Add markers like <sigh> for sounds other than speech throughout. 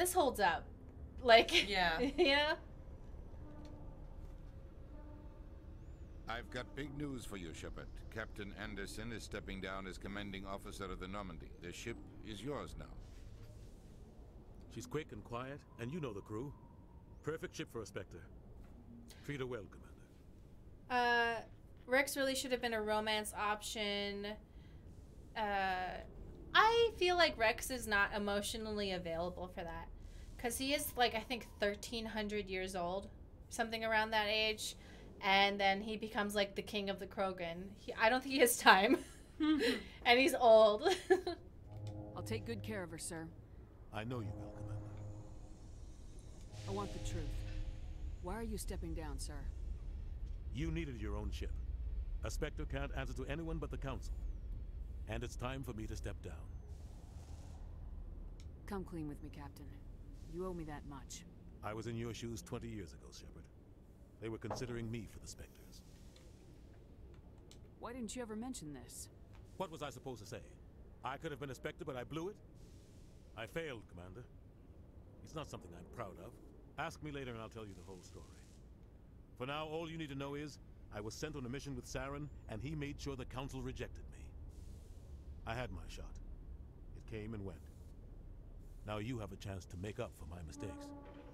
this holds up. Like, <laughs> Yeah. yeah. I've got big news for you, Shepard. Captain Anderson is stepping down as commanding officer of the Normandy. The ship is yours now. She's quick and quiet, and you know the crew. Perfect ship for a Spectre. Treat her well, Commander. Uh, Rex really should have been a romance option. Uh, I feel like Rex is not emotionally available for that. Because he is, like, I think 1,300 years old, something around that age. And then he becomes, like, the king of the Krogan. He, I don't think he has time. <laughs> and he's old. <laughs> I'll take good care of her, sir. I know you will, Commander. I want the truth. Why are you stepping down, sir? You needed your own ship. A Spectre can't answer to anyone but the Council. And it's time for me to step down. Come clean with me, Captain. You owe me that much. I was in your shoes 20 years ago, Shepard. They were considering me for the Spectres. Why didn't you ever mention this? What was I supposed to say? I could have been a Spectre, but I blew it? I failed, Commander. It's not something I'm proud of. Ask me later and I'll tell you the whole story. For now, all you need to know is, I was sent on a mission with Saren, and he made sure the Council rejected me. I had my shot. It came and went. Now you have a chance to make up for my mistakes.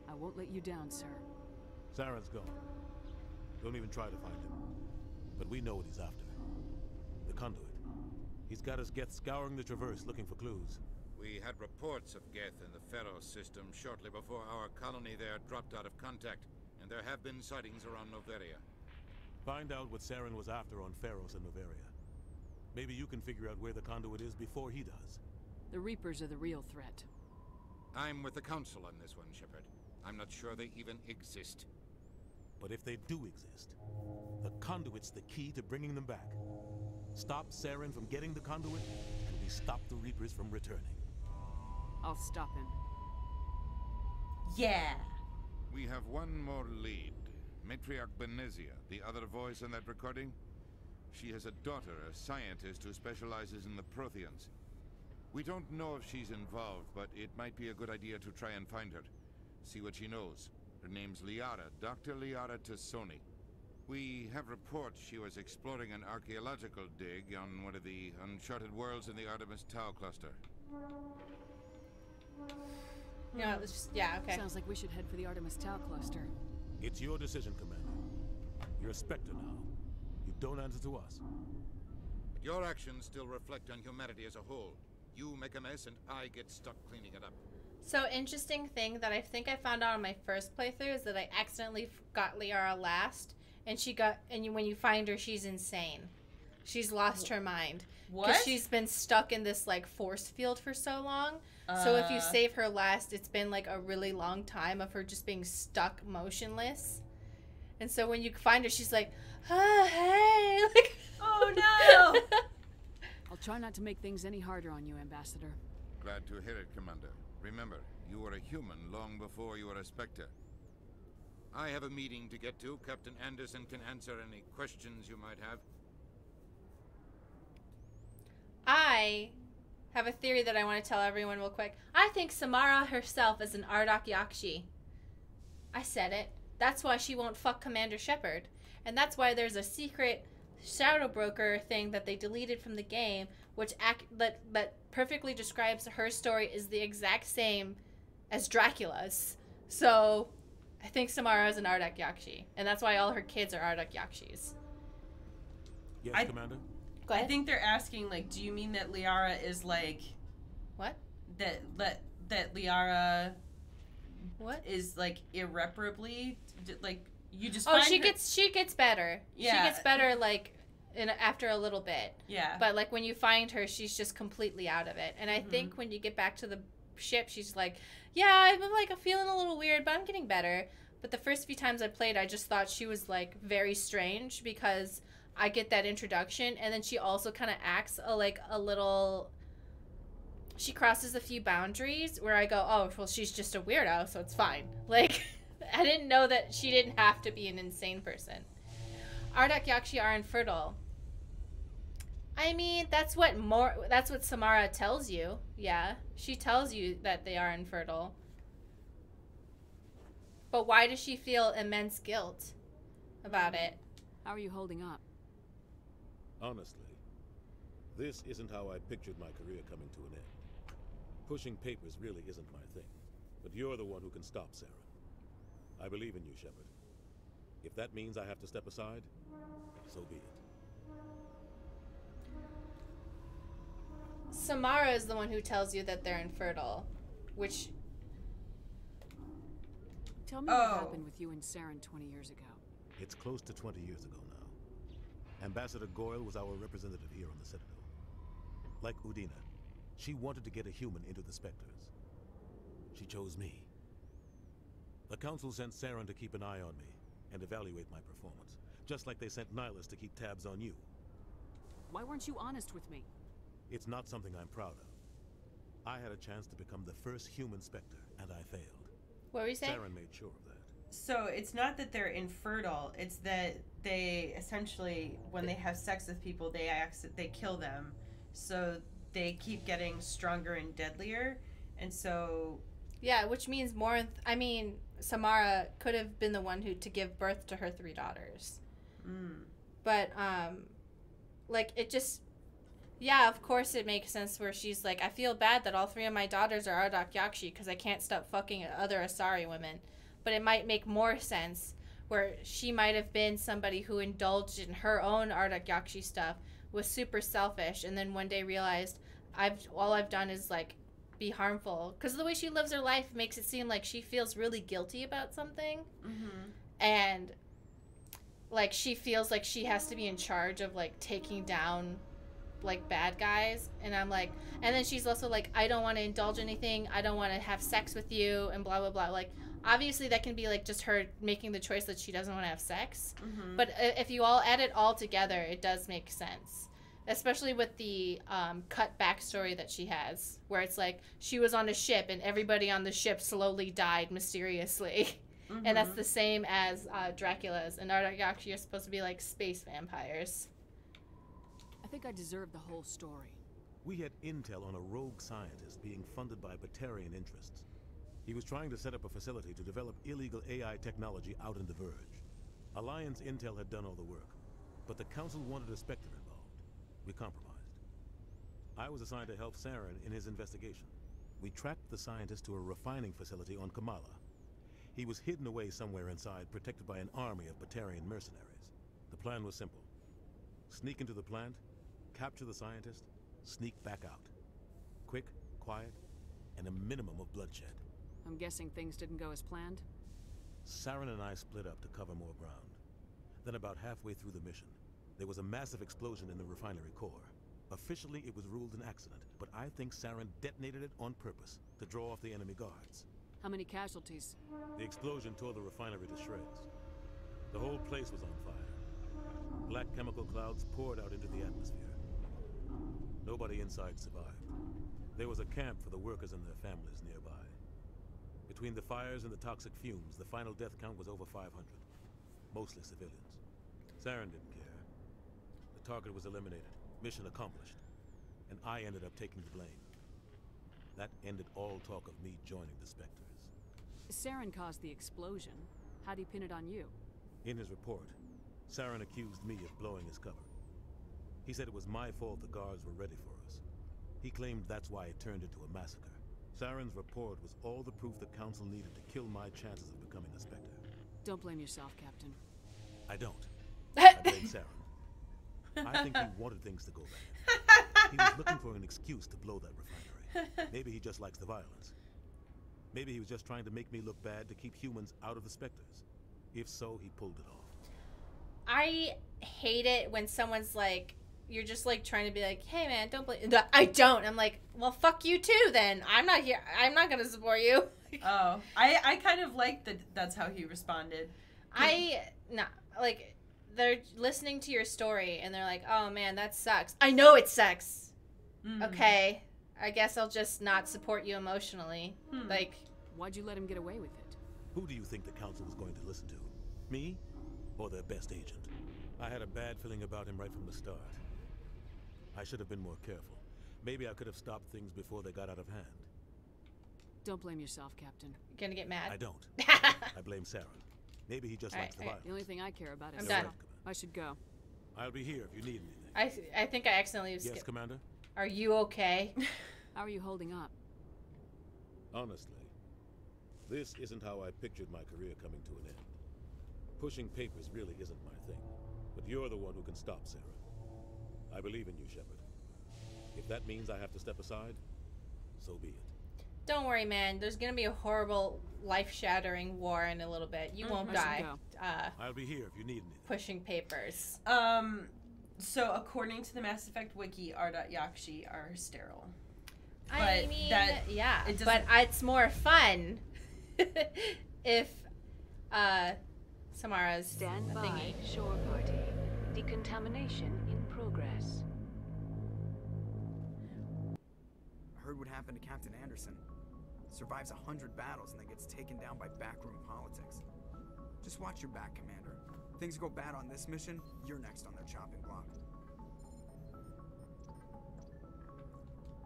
I won't let you down, sir. Saren's gone. Don't even try to find him. But we know what he's after. The conduit. He's got us Geth scouring the Traverse looking for clues. We had reports of Geth in the Feros system shortly before our colony there dropped out of contact, and there have been sightings around Noveria. Find out what Saren was after on Feros and Noveria. Maybe you can figure out where the conduit is before he does. The Reapers are the real threat. I'm with the Council on this one, Shepard. I'm not sure they even exist. But if they do exist, the conduit's the key to bringing them back. Stop Saren from getting the conduit, and we stop the Reapers from returning. I'll stop him. Yeah. We have one more lead. Matriarch Benezia, the other voice in that recording. She has a daughter, a scientist who specializes in the Protheans. We don't know if she's involved, but it might be a good idea to try and find her. See what she knows. Her name's Liara, Dr. Liara T'Soni. We have reports she was exploring an archaeological dig on one of the uncharted worlds in the Artemis Tau cluster. no, it's just, yeah, okay. Sounds like we should head for the Artemis Tau cluster. It's your decision, Commander. You're a Spectre now. You don't answer to us. But your actions still reflect on humanity as a whole. You make a mess and I get stuck cleaning it up. So interesting thing that I think I found out on my first playthrough is that I accidentally got Liara last, and she got and you, when you find her, she's insane. She's lost her mind What? because she's been stuck in this like force field for so long. so if you Uh. save her last, it's been like a really long time of her just being stuck motionless. And so when you find her, she's like, ah, "Hey!" <laughs> Like, Oh no! <laughs> I'll try not to make things any harder on you, Ambassador. Glad to hear it, Commander. Remember, you were a human long before you were a Spectre. I have a meeting to get to. Captain Anderson can answer any questions you might have. I have a theory that I want to tell everyone real quick. I think Samara herself is an Ardat-Yakshi. I said it. That's why she won't fuck Commander Shepard. And that's why there's a secret Shadow Broker thing that they deleted from the game, which ac- that, that perfectly describes her story is the exact same as Dracula's. So I think Samara is an Ardat-Yakshi. And that's why all her kids are Ardat-Yakshis. Yes, I- Commander? Go ahead. I think they're asking like, do you mean that Liara is like what? that that that Liara What? is like irreparably like you just Oh, she her- gets she gets better. Yeah. She gets better like in after a little bit. yeah But like when you find her, she's just completely out of it. And I Mhm. think when you get back to the ship, she's like, "Yeah, I'm like feeling a little weird, but I'm getting better." But the first few times I played, I just thought she was like very strange because I get that introduction, and then she also kind of acts a, like a little. She crosses a few boundaries where I go, "Oh, well, she's just a weirdo, so it's fine." <laughs> Like, I didn't know that she didn't have to be an insane person. Ardat-Yakshi are infertile. I mean, that's what more that's what Samara tells you. Yeah. She tells you that they are infertile. But why does she feel immense guilt about it? How are you holding up? Honestly, this isn't how I pictured my career coming to an end. Pushing papers really isn't my thing. But you're the one who can stop Saren. I believe in you, Shepard. If that means I have to step aside, so be it. Samara is the one who tells you that they're infertile, which Tell me Oh. what happened with you and Saren 20 years ago. It's close to 20 years ago now. Ambassador Goyle was our representative here on the Citadel. Like Udina, she wanted to get a human into the Spectres. She chose me. The Council sent Saren to keep an eye on me and evaluate my performance, just like they sent Nihlus to keep tabs on you. Why weren't you honest with me? It's not something I'm proud of. I had a chance to become the first human Spectre, and I failed. what were you saying? Saren made sure of that. So it's not that they're infertile; it's that they essentially, when they have sex with people, they acc- they kill them, so they keep getting stronger and deadlier, and so Yeah, which means more. I mean, Samara could have been the one who to give birth to her three daughters, mm, but um, like it just. Yeah, of course it makes sense where she's like, I feel bad that all three of my daughters are Ardat-Yakshi because I can't stop fucking other Asari women. But it might make more sense where she might have been somebody who indulged in her own Ardat-Yakshi stuff, was super selfish, and then one day realized, I've all I've done is like be harmful. Because the way she lives her life makes it seem like she feels really guilty about something mm-hmm. and like she feels like she has to be in charge of like taking down like bad guys and i'm like and then she's also like i don't want to indulge anything i don't want to have sex with you and blah blah blah like obviously that can be like just her making the choice that she doesn't want to have sex Mm-hmm. but if you all add it all together it does make sense especially with the um, cut backstory that she has where it's like she was on a ship and everybody on the ship slowly died mysteriously <laughs> and that's the same as uh, Dracula's. And Ardat are supposed to be like space vampires. I think I deserve the whole story. We had intel on a rogue scientist being funded by Batarian interests. He was trying to set up a facility to develop illegal AI technology out in the Verge. Alliance intel had done all the work, but the Council wanted a Spectre involved. We compromised. I was assigned to help Saren in his investigation. We tracked the scientist to a refining facility on Camala. He was hidden away somewhere inside, protected by an army of Batarian mercenaries. The plan was simple. Sneak into the plant, capture the scientist, sneak back out. Quick, quiet, and a minimum of bloodshed. I'm guessing things didn't go as planned. Saren and I split up to cover more ground. Then about halfway through the mission, there was a massive explosion in the refinery core. Officially, it was ruled an accident, but I think Saren detonated it on purpose to draw off the enemy guards. How many casualties? The explosion tore the refinery to shreds. The whole place was on fire. Black chemical clouds poured out into the atmosphere. Nobody inside survived. There was a camp for the workers and their families nearby. Between the fires and the toxic fumes, the final death count was over 500. Mostly civilians. Saren didn't target was eliminated, mission accomplished, and I ended up taking the blame. That ended all talk of me joining the Spectres. Saren caused the explosion. How'd he pin it on you? In his report, Saren accused me of blowing his cover. He said it was my fault the guards were ready for us. He claimed that's why it turned into a massacre. Saren's report was all the proof the Council needed to kill my chances of becoming a Spectre. Don't blame yourself, Captain. I don't. <laughs> I blame Saren. I think he wanted things to go bad. <laughs> He was looking for an excuse to blow that refinery. Maybe he just likes the violence. Maybe he was just trying to make me look bad to keep humans out of the Spectres. If so, he pulled it off. I hate it when someone's like, you're just like trying to be like, hey man, don't blame. No, I don't. I'm like, well, fuck you too. Then I'm not here. I'm not gonna support you. <laughs> Oh, I I kind of like that. That's how he responded. I no like they're listening to your story and they're like, oh man, that sucks. I know it sucks. Mhm. Okay, I guess I'll just not support you emotionally. Hmm. Like, Why'd you let him get away with it? Who do you think the council was going to listen to? Me? Or their best agent? I had a bad feeling about him right from the start. I should have been more careful. Maybe I could have stopped things before they got out of hand. Don't blame yourself, Captain. Gonna get mad. I don't. <laughs> I blame Saren. Maybe he just All likes right, the all right. The only thing I care about is I'm Very done. Well, I should go. I'll be here if you need anything. I, I think I accidentally yes, skipped. Commander? Are you okay? <laughs> How are you holding up? Honestly, this isn't how I pictured my career coming to an end. Pushing papers really isn't my thing. But you're the one who can stop Saren. I believe in you, Shepard. If that means I have to step aside, so be it. Don't worry, man. There's gonna be a horrible, life-shattering war in a little bit. You won't die. Uh, I'll be here if you need me. pushing papers. Um, so according to the Mass Effect wiki, R.Yakshi are sterile. I But mean, that- yeah, it but it's more fun <laughs> if uh, Samara's Stand a by, thingy. shore party. Decontamination in progress. Heard what happened to Captain Anderson. Survives a hundred battles and then gets taken down by backroom politics. Just watch your back, Commander. Things go bad on this mission, you're next on their chopping block.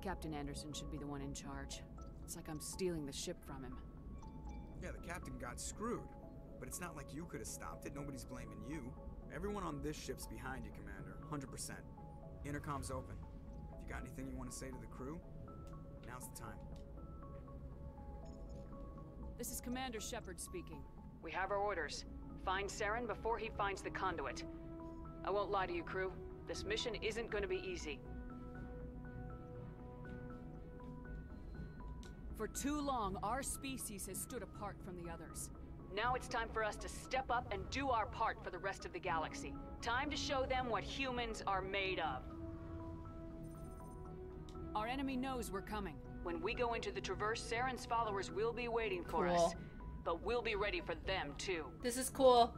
Captain Anderson should be the one in charge. It's like I'm stealing the ship from him. Yeah, the captain got screwed. But it's not like you could have stopped it. Nobody's blaming you. Everyone on this ship's behind you, Commander. 100%. Intercom's open. If you got anything you want to say to the crew, now's the time. This is Commander Shepard speaking. We have our orders. Find Saren before he finds the conduit. I won't lie to you, crew. This mission isn't going to be easy. For too long, our species has stood apart from the others. Now it's time for us to step up and do our part for the rest of the galaxy. Time to show them what humans are made of. Our enemy knows we're coming. When we go into the Traverse, Saren's followers will be waiting for us. Cool. But we'll be ready for them, too. This is cool.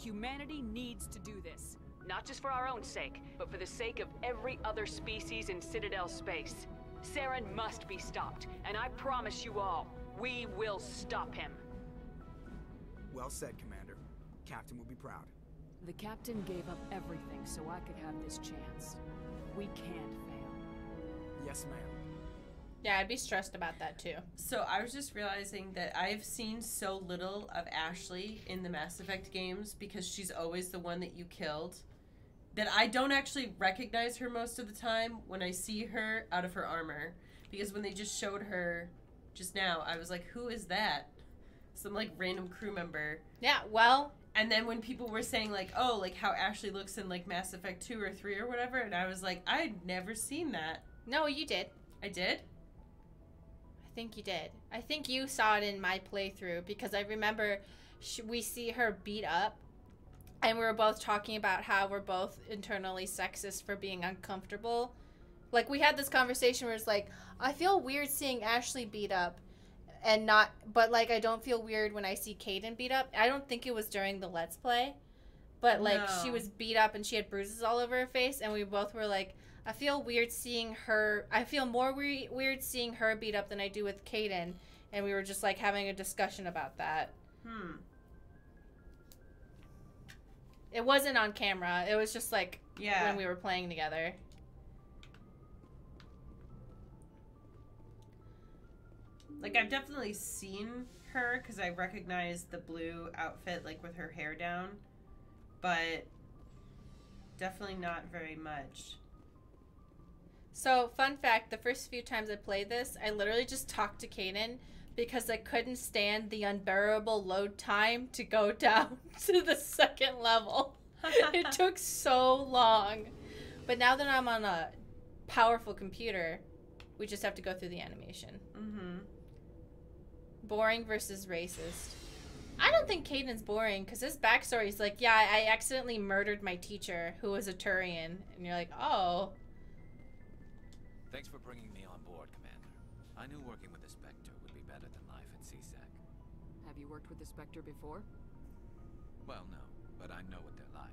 Humanity needs to do this. Not just for our own sake, but for the sake of every other species in Citadel space. Saren must be stopped, and I promise you all, we will stop him. Well said, Commander. Captain will be proud. The captain gave up everything so I could have this chance. We can't fail. Yes, ma'am. Yeah, I'd be stressed about that too. So I was just realizing that I've seen so little of Ashley in the Mass Effect games because she's always the one that you killed. That I don't actually recognize her most of the time when I see her out of her armor. Because when they just showed her just now, I was like, who is that? Some like random crew member. Yeah, well, And then when people were saying like, oh, like how Ashley looks in like Mass Effect 2 or 3 or whatever, and I was like, I'd never seen that. No, you did. I did? I think you did. I think you saw it in my playthrough because I remember sh- we see her beat up, and we were both talking about how we're both internally sexist for being uncomfortable. Like we had this conversation where it's like, I feel weird seeing Ashley beat up, and not, but like I don't feel weird when I see Kaidan beat up. I don't think it was during the Let's Play, but like she was beat up and she had bruises all over her face, and we both were like. I feel weird seeing her. I feel more we- weird seeing her beat up than I do with Kaidan, and we were just like having a discussion about that. Hmm. It wasn't on camera. It was just like Yeah. when we were playing together. Like I've definitely seen her because I recognize the blue outfit, like with her hair down, but definitely not very much. So, fun fact: the first few times I played this, I literally just talked to Kaidan because I couldn't stand the unbearable load time to go <laughs> down to the second level. it <laughs> took so long. But now that I'm on a powerful computer, we just have to go through the animation. Mm-hmm. Boring versus racist. I don't think Kaidan's boring because his backstory is like, yeah, I accidentally murdered my teacher who was a Turian. And you're like, oh. Thanks for bringing me on board, Commander. I knew working with the Spectre would be better than life at C-Sec. Have you worked with the Spectre before? Well, no, but I know what they're like.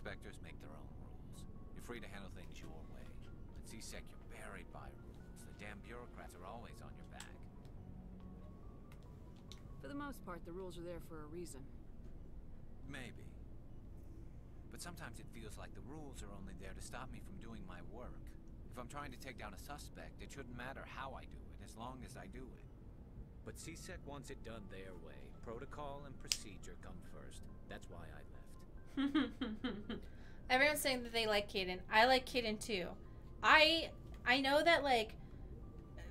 Spectres make their own rules. You're free to handle things your way. At C-Sec, you're buried by rules. The damn bureaucrats are always on your back. For the most part, the rules are there for a reason. Maybe. But sometimes it feels like the rules are only there to stop me from doing my work. If I'm trying to take down a suspect, it shouldn't matter how I do it, as long as I do it. But C-Sec wants it done their way. Protocol and procedure come first. That's why I left. <laughs> Everyone's saying that they like Kaidan. I like Kaidan too. I I know that like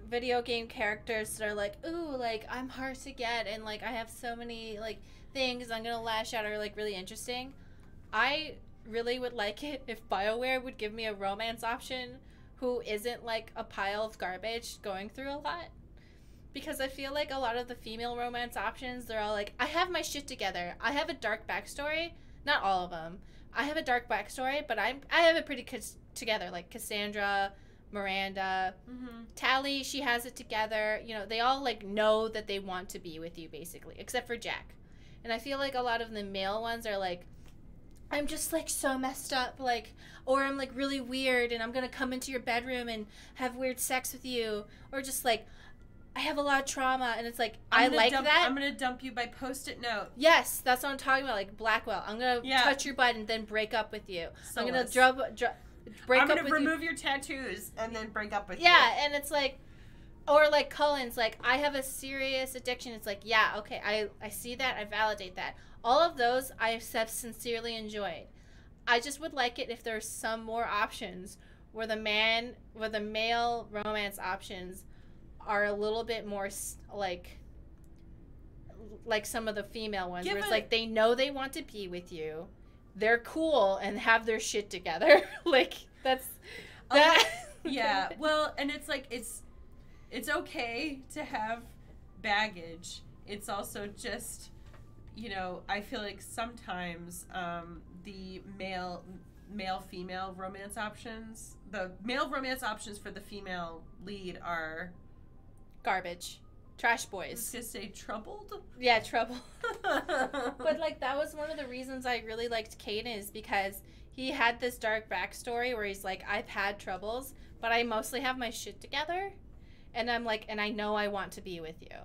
video game characters that are like, ooh, like I'm hard to get and like I have so many like things I'm gonna lash out are like really interesting. I really would like it if BioWare would give me a romance option who isn't like a pile of garbage going through a lot. Because I feel like a lot of the female romance options, they're all like, I have my shit together. I have a dark backstory. Not all of them. I have a dark backstory, but I'm I have it pretty together. Like Cassandra, Miranda, mm-hmm. Tali, she has it together. You know, they all like know that they want to be with you, basically, except for Jack. And I feel like a lot of the male ones are like, I'm just like so messed up, like, or I'm like really weird and I'm gonna come into your bedroom and have weird sex with you, or just like, I have a lot of trauma, and it's like I'm I gonna like dump, that. I'm gonna dump you by post-it note. Yes, that's what I'm talking about. Like Blackwall, I'm gonna Yeah. touch your butt and then break up with you. I'm gonna drub, dr- break I'm up gonna with you. remove your tattoos and then break up with you. Yeah, and it's like, or like Cullen's like, I have a serious addiction. It's like, yeah, okay, I I see that, I validate that. All of those I have sincerely enjoyed. I just would like it if there's some more options where the man, where the male romance options are a little bit more like like some of the female ones Give where it's it- like they know they want to be with you they're cool and have their shit together <laughs> like that's that yeah <laughs> well and it's like it's it's okay to have baggage. It's also just you know i feel like sometimes um the male male female romance options the male romance options for the female lead are garbage. Trash boys. Gonna say troubled? Yeah trouble. <laughs> But like that was one of the reasons i really liked Kaidan is because he had this dark backstory where he's like i've had troubles but i mostly have my shit together and i'm like and i know i want to be with you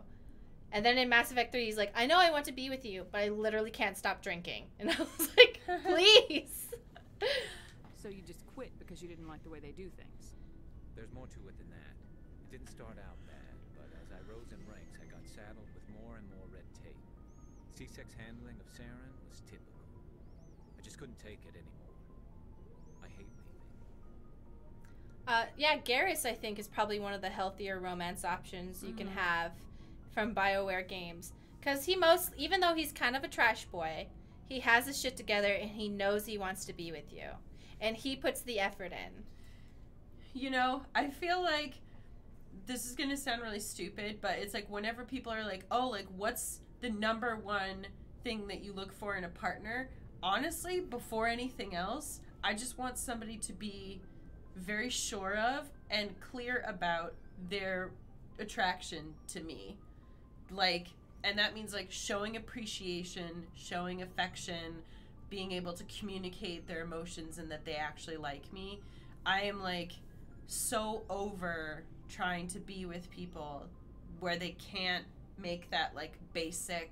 and then in mass effect 3 he's like i know i want to be with you but i literally can't stop drinking <laughs> and i was like <laughs> please So you just quit because you didn't like the way they do things. There's more to it than that. It didn't start out bad, but as I rose in ranks, I got saddled with more and more red tape. C-Sec handling of Saren was typical. I just couldn't take it Uh, yeah, Garrus, I think, is probably one of the healthier romance options you can Mhm. have from BioWare games. Because he most, even though he's kind of a trash boy, he has his shit together and he knows he wants to be with you. And he puts the effort in. you know, I feel like this is gonna sound really stupid, but it's like whenever people are like, "Oh, like what's the number one thing that you look for in a partner?" Honestly, before anything else, I just want somebody to be very sure of and clear about their attraction to me. Like, and that means like showing appreciation, showing affection, being able to communicate their emotions and that they actually like me. I am like so over trying to be with people where they can't make that like basic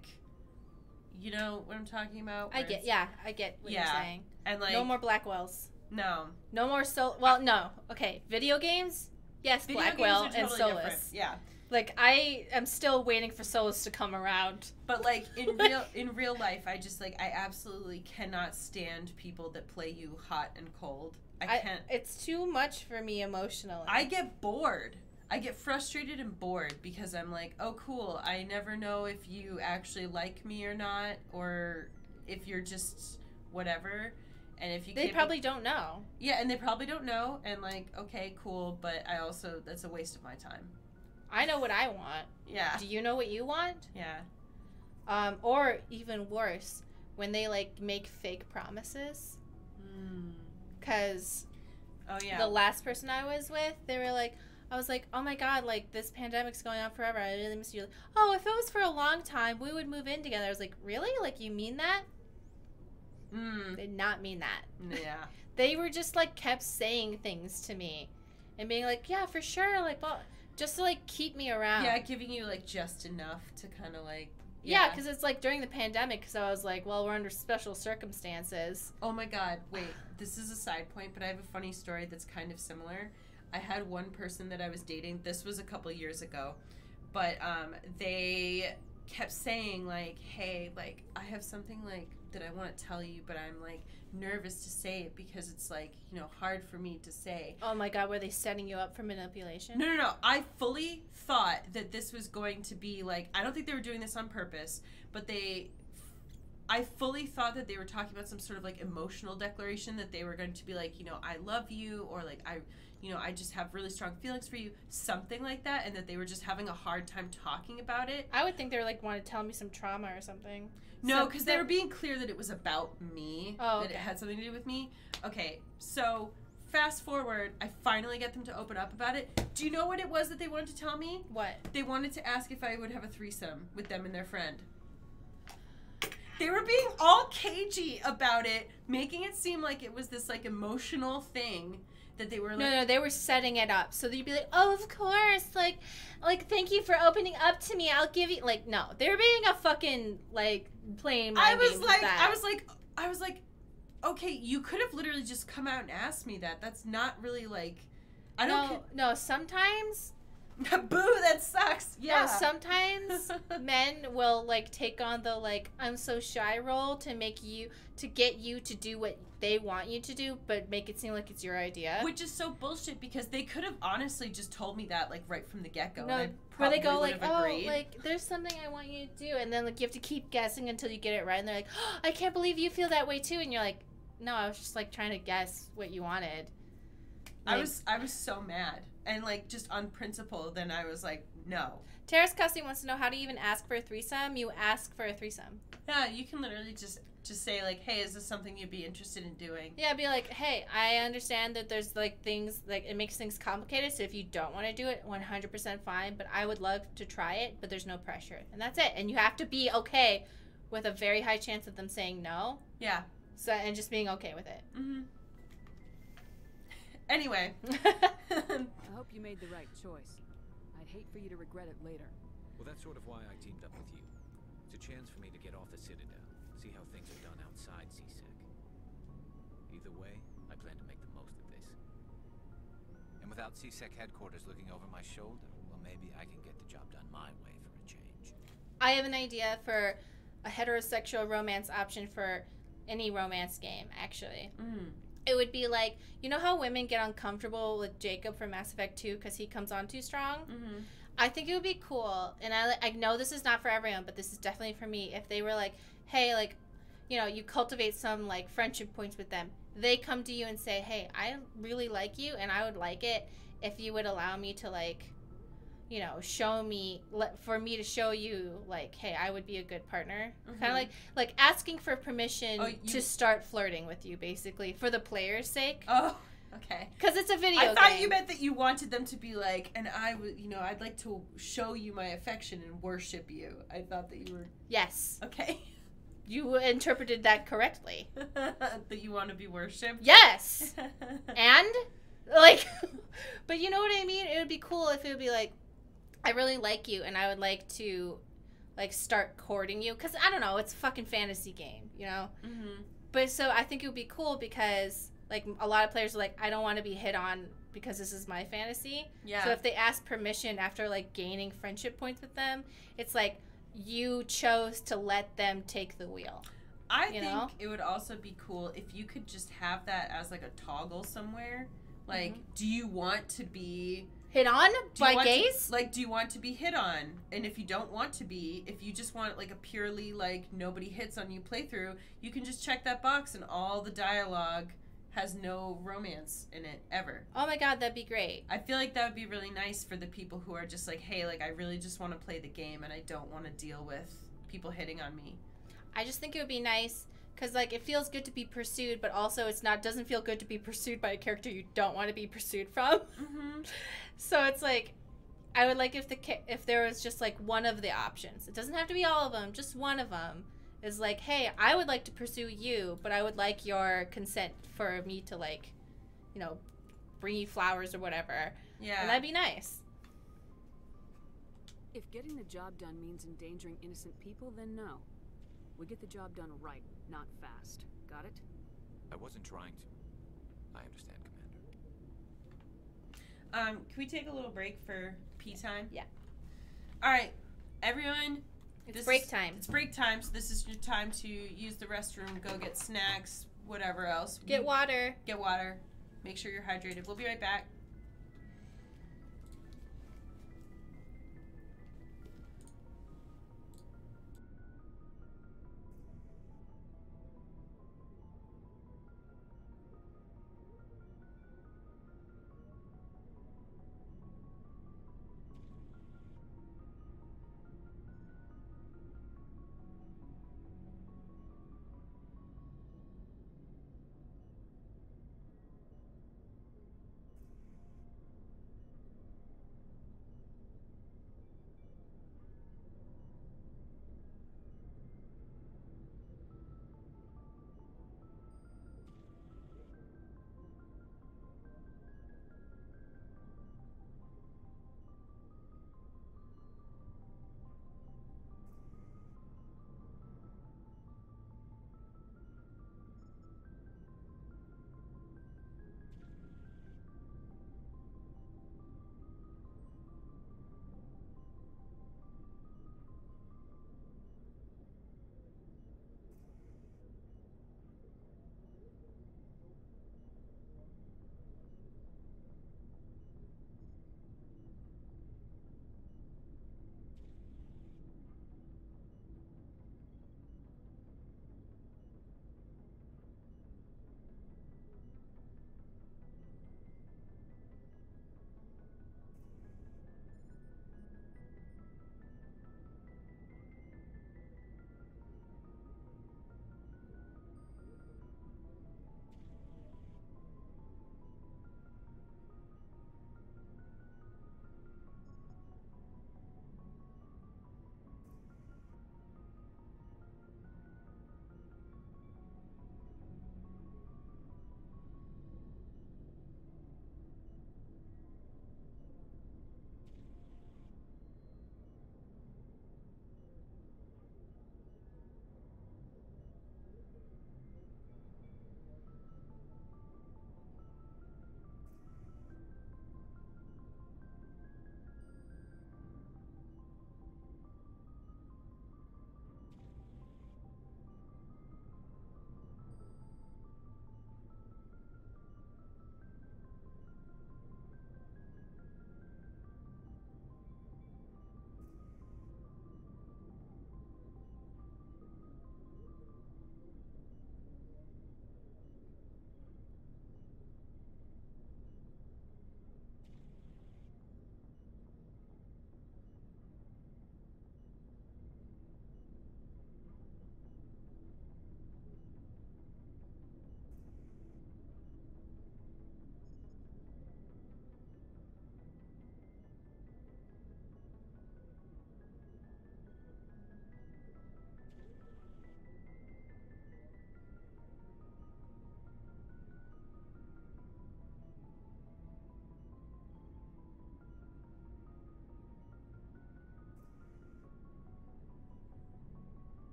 you know what I'm talking about? I get, yeah, I get what Yeah. you're saying. And like no more Blackwalls. No. No more Sol. Well, no. Okay, video games. Yes, Video Blackwall games are and totally Solas. different. Yeah. Like I am still waiting for Solas to come around. But like in <laughs> real in real life, I just like I absolutely cannot stand people that play you hot and cold. I I, can't. it's too much for me emotionally. I get bored. I get frustrated and bored because I'm like, oh, cool. I never know if you actually like me or not, or if you're just whatever. And if you they probably don't know. yeah, and they probably don't know. And like, okay, cool, but I also that's a waste of my time. I know what I want. Yeah, Do you know what you want? yeah. Um, or even worse, when they like make fake promises. Cause Oh yeah. the last person I was with, they were like, I was like, oh my god, like this pandemic's going on forever. I really miss you. Like, Oh, if it was for a long time, we would move in together. I was like, really? Like you mean that? Mm, Did not mean that. yeah. <laughs> They were just like kept saying things to me, and being like, yeah, for sure, like, well, just to like keep me around. Yeah, giving you like just enough to kind of like. Yeah, because it's like during the pandemic, because I was like, well, we're under special circumstances. Oh my god, wait. This is a side point, but I have a funny story that's kind of similar. I had one person that I was dating. This was a couple years ago, but um, they kept saying like, "Hey, like I have something like that I want to tell you, but I'm like nervous to say it because it's like you know hard for me to say." Oh my god, were they setting you up for manipulation? No, no, no. I fully thought that this was going to be like I don't think they were doing this on purpose, but they I fully thought that they were talking about some sort of like emotional declaration that they were going to be like, you know, I love you or like I you know, I just have really strong feelings for you, something like that, and that they were just having a hard time talking about it. I would think they were like want to tell me some trauma or something. No, because so- they were being clear that it was about me, Oh, that it had something to do with me. Okay, so fast forward, I finally get them to open up about it. Do you know what it was that they wanted to tell me? What? They wanted to ask if I would have a threesome with them and their friend. They were being all cagey about it, making it seem like it was this like emotional thing that they were like No, no, they were setting it up so you'd be like, "Oh, of course, like, like, thank you for opening up to me. I'll give you like." No, they were being a fucking like playing. I was like. I was like I was like okay, you could have literally just come out and asked me that. That's not really like I don't no, no. Sometimes, <laughs> Boo, that sucks. Yeah. no, sometimes <laughs> men will like take on the like I'm so shy role to make you to get you to do what they want you to do, but make it seem like it's your idea. Which is so bullshit because they could have honestly just told me that like right from the get go. No, where they go like, oh, agreed. like there's something I want you to do, and then like you have to keep guessing until you get it right, and they're like, oh, I can't believe you feel that way too, and you're like, no, I was just like trying to guess what you wanted. I was I was so mad and like just on principle. Then I was like, no. Terrace Cussy wants to know how to even ask for a threesome. You ask for a threesome. Yeah, you can literally just just say like, hey, is this something you'd be interested in doing? Yeah, be like, hey, I understand that there's like things like it makes things complicated. So if you don't want to do it, 100% fine. But I would love to try it, but there's no pressure, and that's it. And you have to be okay with a very high chance of them saying no. Yeah. So and just being okay with it. hmm Anyway. I hope you made the right choice. I'd hate for you to regret it later. Well, that's sort of why I teamed up with you. It's a chance for me to get off the Citadel, see how things are done outside C-Sec. Either way, I plan to make the most of this. And without C-Sec headquarters looking over my shoulder, well, maybe I can get the job done my way for a change. I have an idea for a heterosexual romance option for any romance game, actually. mm. It would be like, you know how women get uncomfortable with Jacob from Mass Effect 2 because he comes on too strong? hmm I think it would be cool, and I, I know this is not for everyone, but this is definitely for me. If they were like, hey, like, you know, you cultivate some like friendship points with them, they come to you and say, hey, I really like you, and I would like it if you would allow me to like, you know, show me let, for me to show you like, hey, I would be a good partner. Kind Mhm. of like like asking for permission Oh, you- to start flirting with you, basically, for the player's sake, Oh, okay. because it's a video I thought game. you meant that you wanted them to be like, and I would, you know, I'd like to show you my affection and worship you. I thought that you were yes, okay. you interpreted that correctly. <laughs> that you want to be worshipped. Yes. <laughs> and like <laughs> but you know what i mean it would be cool if it would be like i really like you and i would like to like start courting you because i don't know it's a fucking fantasy game you know hmm but so i think it would be cool because like a lot of players are like i don't want to be hit on because this is my fantasy Yeah. so if they ask permission after like gaining friendship points with them it's like you chose to let them take the wheel I think know? it would also be cool if you could just have that as like a toggle somewhere. Like, Mm-hmm. do you want to be hit on do by want to- gays like, do you want to be hit on? And if you don't want to be, if you just want like a purely like nobody hits on you playthrough, you can just check that box and all the dialogue has no romance in it ever. oh my god that'd be great I feel like that would be really nice for the people who are just like, hey, like I really just want to play the game and I don't want to deal with people hitting on me. I just think it would be nice because like it feels good to be pursued, but also it's not doesn't feel good to be pursued by a character you don't want to be pursued from. <laughs> Mm-hmm. so it's like I would like if the if there was just like one of the options. It doesn't have to be all of them, just one of them is like, hey, I would like to pursue you, but I would like your consent for me to like, you know, bring you flowers or whatever, Yeah. and that'd be nice. If getting the job done means endangering innocent people, then no. We get the job done right, not fast. Got it? I wasn't trying to. I understand, Commander. Um, can we take a little break for pee time? Yeah. All right, everyone. It's this break is- time. It's break time, so this is your time to use the restroom, go get snacks, whatever else. Get You- water. Get water. Make sure you're hydrated. We'll be right back.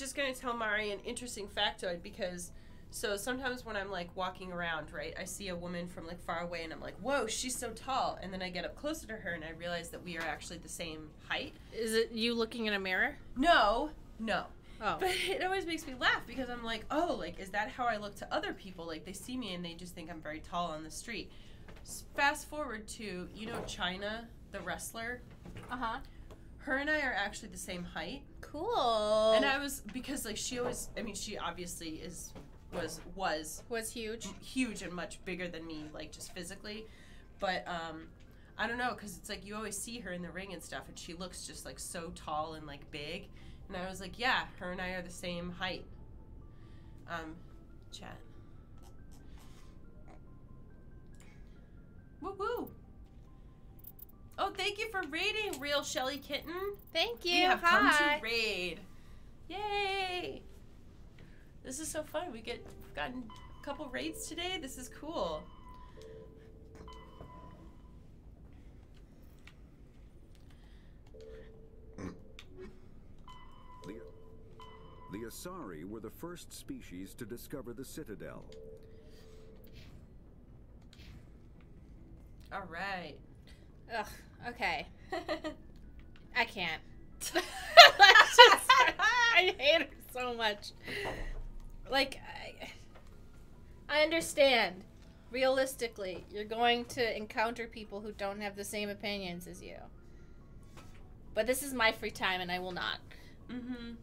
Just gonna tell Mari an interesting factoid because so sometimes when I'm like walking around, right, I see a woman from like far away and I'm like, whoa, she's so tall. And then I get up closer to her and I realize that we are actually the same height. Is it you looking in a mirror? No, no. Oh. But it always makes me laugh because I'm like, oh, like, is that how I look to other people? Like, they see me and they just think I'm very tall on the street. Fast forward to, you know, Chyna, the wrestler. Uh huh. Her and I are actually the same height. Cool. And I was, because, like, she always, I mean, she obviously is, was, was was huge. huge and much bigger than me, like, just physically. But, um, I don't know, because it's like you always see her in the ring and stuff, and she looks just, like, so tall and, like, big. And I was like, yeah, her and I are the same height. Um, chat. Woo woo. Oh, thank you for raiding, real Shelly Kitten. Thank you. We have Hi. come to raid. Yay! This is so fun. We get we've gotten a couple raids today. This is cool. The, the Asari were the first species to discover the Citadel. All right. Ugh. Okay. <laughs> I can't. <laughs> <laughs> Just- I hate her so much. Like, I, I understand. Realistically, you're going to encounter people who don't have the same opinions as you. But this is my free time, and I will not. mm-hmm.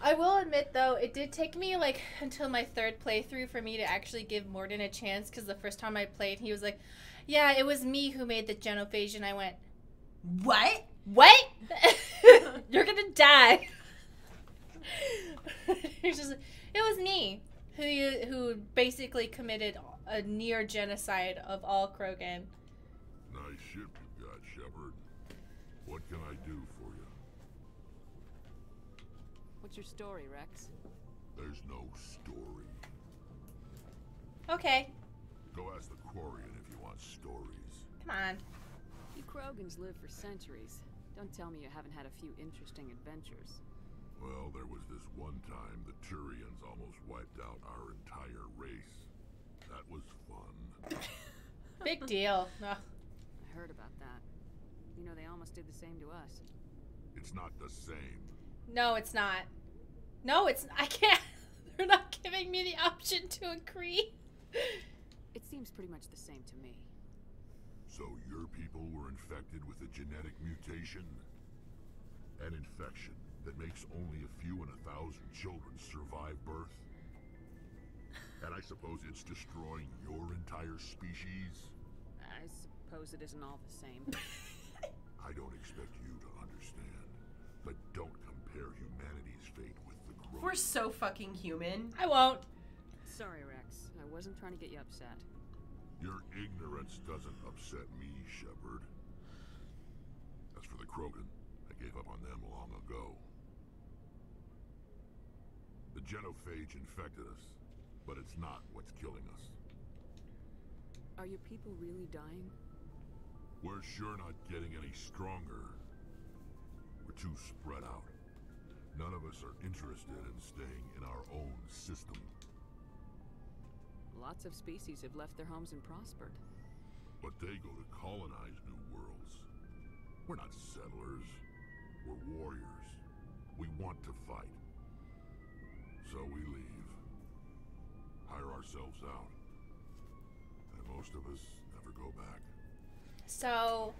I will admit, though, it did take me like until my third playthrough for me to actually give Mordin a chance. Because the first time I played, he was like, "Yeah, it was me who made the genophage," and I went, What? "What? <laughs> You're gonna die." <laughs> Just, it was me who you, who basically committed a near genocide of all Krogan. Nice ship you got, Shepard. What can I do for you? What's your story, Wrex? There's no story. Okay, Go ask the Quarian if you want stories. come on. You Krogans live for centuries. Don't tell me you haven't had a few interesting adventures. Well, there was this one time the Turians almost wiped out our entire race. That was fun. <laughs> Big deal. Ugh. I heard about that. You know, they almost did the same to us. It's not the same. No, it's not. No, it's. I can't. <laughs> They're not giving me the option to agree. It seems pretty much the same to me. So your people were infected with a genetic mutation? An infection that makes only a few in a thousand children survive birth? And I suppose it's destroying your entire species? I suppose it isn't all the same. <laughs> I don't expect you to understand, but don't compare humanity's fate with the growth. We're so fucking human. I won't. Sorry, Wrex. I wasn't trying to get you upset. Your ignorance doesn't upset me, Shepard. As for the Krogan, I gave up on them long ago. The genophage infected us, but it's not what's killing us. Are your people really dying? We're sure not getting any stronger. We're too spread out. None of us are interested in staying in our own system. Lots of species have left their homes and prospered. But they go to colonize new worlds. We're not settlers. We're warriors. We want to fight. So we leave. Hire ourselves out. And most of us never go back. So,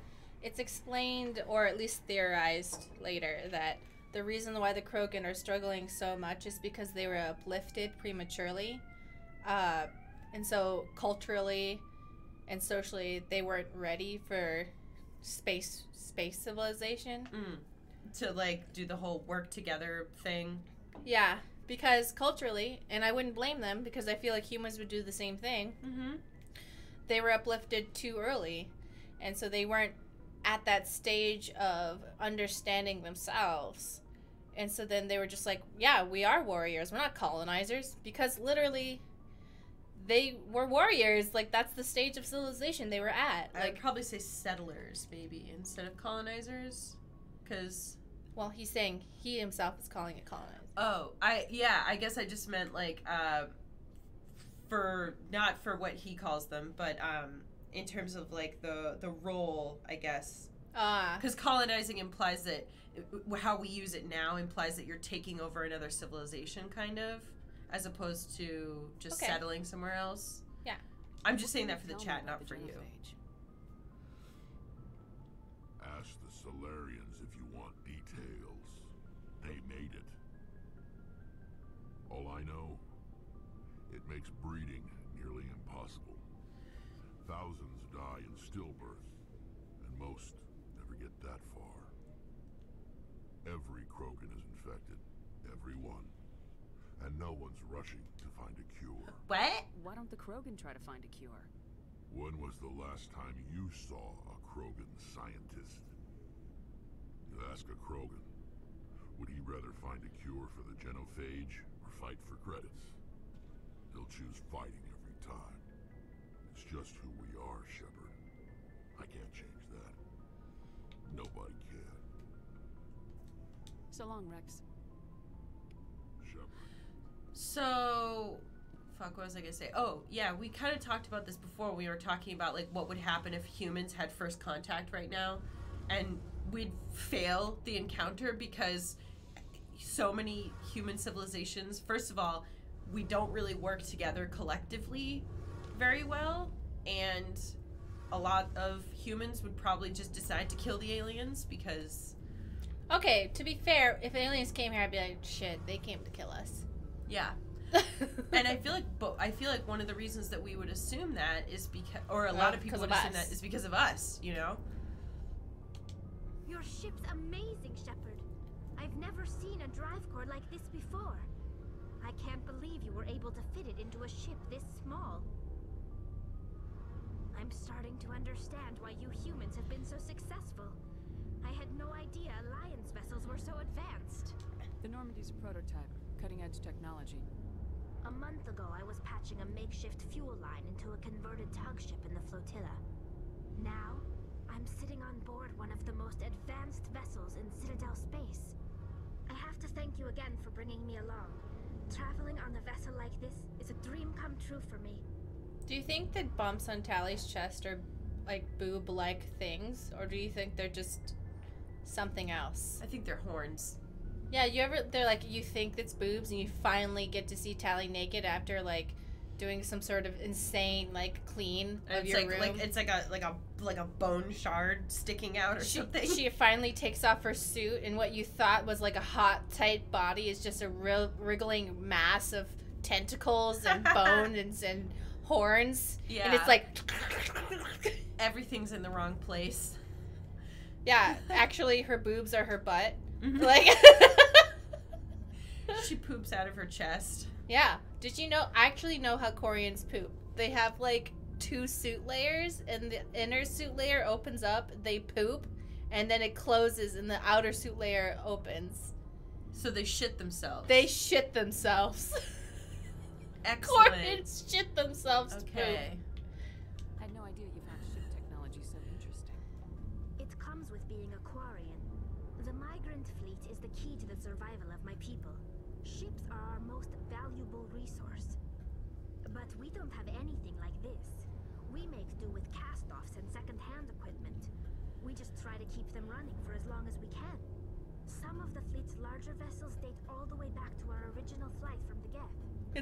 it's explained, or at least theorized later, that the reason why the Krogan are struggling so much is because they were uplifted prematurely. Uh, and so, culturally and socially, they weren't ready for space space civilization. Mm. To like do the whole work together thing. Yeah, because culturally, and I wouldn't blame them because I feel like humans would do the same thing. Mm-hmm. They were uplifted too early, and so they weren't at that stage of understanding themselves. And so then they were just like, yeah, we are warriors. We're not colonizers because literally they were warriors. Like that's the stage of civilization they were at. Like probably say settlers, maybe, instead of colonizers. Because Well, he's saying he himself is calling it colonized. Oh, I yeah, I guess I just meant like uh for not for what he calls them, but um in terms of like the the role, I guess. Ah, Cuz colonizing implies that uh, how we use it now implies that you're taking over another civilization kind of as opposed to just Okay. settling somewhere else. Yeah. I'm just saying that for the chat, not the for you. genophage. Ask the Salarians if you want details. They made it. All I know, it makes breeding nearly impossible. Thousands die in stillbirth, and most never get that far. Every Krogan is infected. Every one. And no one's rushing to find a cure. What? Why don't the Krogan try to find a cure? When was the last time you saw a Krogan scientist? You ask a Krogan, would he rather find a cure for the genophage or fight for credits? He'll choose fighting every time. It's just who we are, Shepard. I can't change that. Nobody can. So long, Wrex. Shepard. So, fuck, what was I gonna say? Oh, yeah, we kind of talked about this before. We were talking about like what would happen if humans had first contact right now, and we'd fail the encounter because so many human civilizations. First of all, we don't really work together collectively very well, and a lot of humans would probably just decide to kill the aliens because okay. To be fair, if aliens came here, I'd be like, shit, they came to kill us. yeah <laughs> and I feel like, but I feel like one of the reasons that we would assume that is because, or a Uh, lot of people would of assume us. that is because of us. You know? Your ship's amazing, Shepard. I've never seen a drive core like this before. I can't believe you were able to fit it into a ship this small. I'm starting to understand why you humans have been so successful. I had no idea Alliance vessels were so advanced. The Normandy's a prototype, cutting-edge technology. A month ago, I was patching a makeshift fuel line into a converted tug ship in the flotilla. Now, I'm sitting on board one of the most advanced vessels in Citadel space. I have to thank you again for bringing me along. Traveling on a vessel like this is a dream come true for me. Do you think that bumps on Tali's chest are like boob-like things, or do you think they're just something else? I think they're horns. Yeah, you ever they're like you think it's boobs and you finally get to see Tali naked after like doing some sort of insane like clean And of it's your like room. like it's like a like a like a bone shard sticking out or she, something. she <laughs> finally takes off her suit and what you thought was like a hot tight body is just a real wriggling mass of tentacles and <laughs> bone and, and horns yeah. and it's like <laughs> everything's in the wrong place. yeah actually her boobs are her butt Mhm. like <laughs> she poops out of her chest. Yeah. Did you know? I actually know how Quarians poop. They have like two suit layers, and the inner suit layer opens up, they poop, and then it closes, and the outer suit layer opens. So they shit themselves. They shit themselves. <laughs> Excellent. Quarians shit themselves to poop. Okay.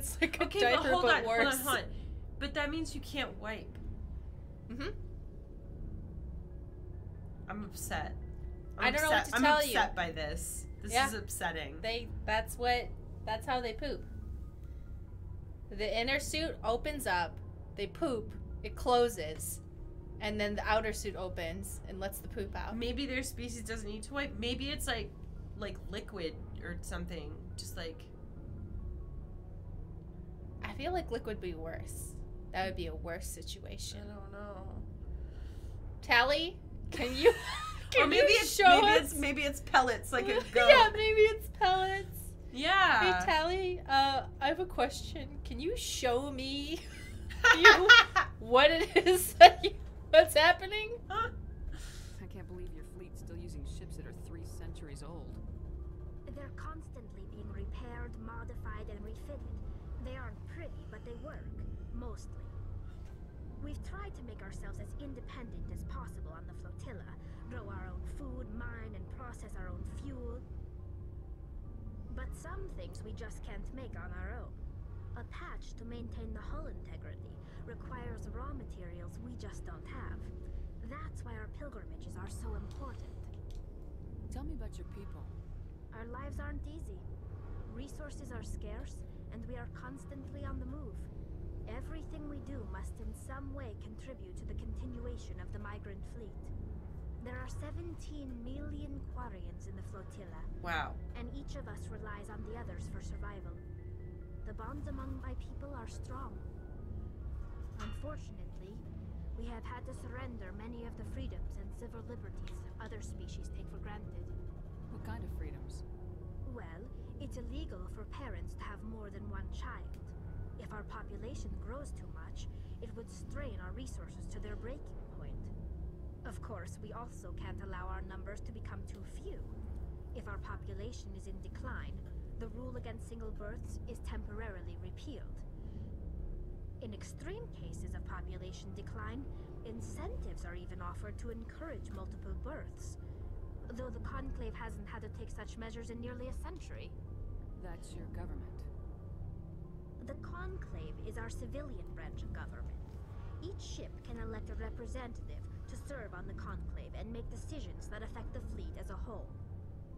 It's like a Okay, diaper, but hold but on, worse. hold on, hold on. But that means you can't wipe. hmm I'm upset. I I'm don't know what upset- to I'm tell you. upset by this. This Yeah. is upsetting. They. That's what. That's how they poop. The inner suit opens up. They poop. It closes, and then the outer suit opens and lets the poop out. Maybe their species doesn't need to wipe. Maybe it's like like liquid or something. Just like I feel like liquid would be worse. That would be a worse situation. I don't know. Tali, can you? <laughs> <laughs> Can or maybe it's show maybe us? it's maybe it's pellets like a <laughs> goat. yeah, maybe it's pellets. Yeah. Hey Tali, uh, I have a question. Can you show me you what it is that you, what's happening? I make ourselves as independent as possible on the flotilla. Grow our own food, mine, and process our own fuel. But some things we just can't make on our own. A patch to maintain the hull integrity requires raw materials we just don't have. That's why our pilgrimages are so important. Tell me about your people. Our lives aren't easy. Resources are scarce, and we are constantly on the move. Everything we do must in some way contribute to the continuation of the migrant fleet. There are 17 million Quarians in the flotilla, Wow. and each of us relies on the others for survival. The bonds among my people are strong. Unfortunately, we have had to surrender many of the freedoms and civil liberties other species take for granted. What kind of freedoms? Well, it's illegal for parents to have more than one child. If our population grows too much, it would strain our resources to their breaking point. Of course, we also can't allow our numbers to become too few. If our population is in decline, the rule against single births is temporarily repealed. In extreme cases of population decline, incentives are even offered to encourage multiple births. Though the Conclave hasn't had to take such measures in nearly a century. That's your government. The Conclave is our civilian branch of government. Each ship can elect a representative to serve on the Conclave and make decisions that affect the fleet as a whole.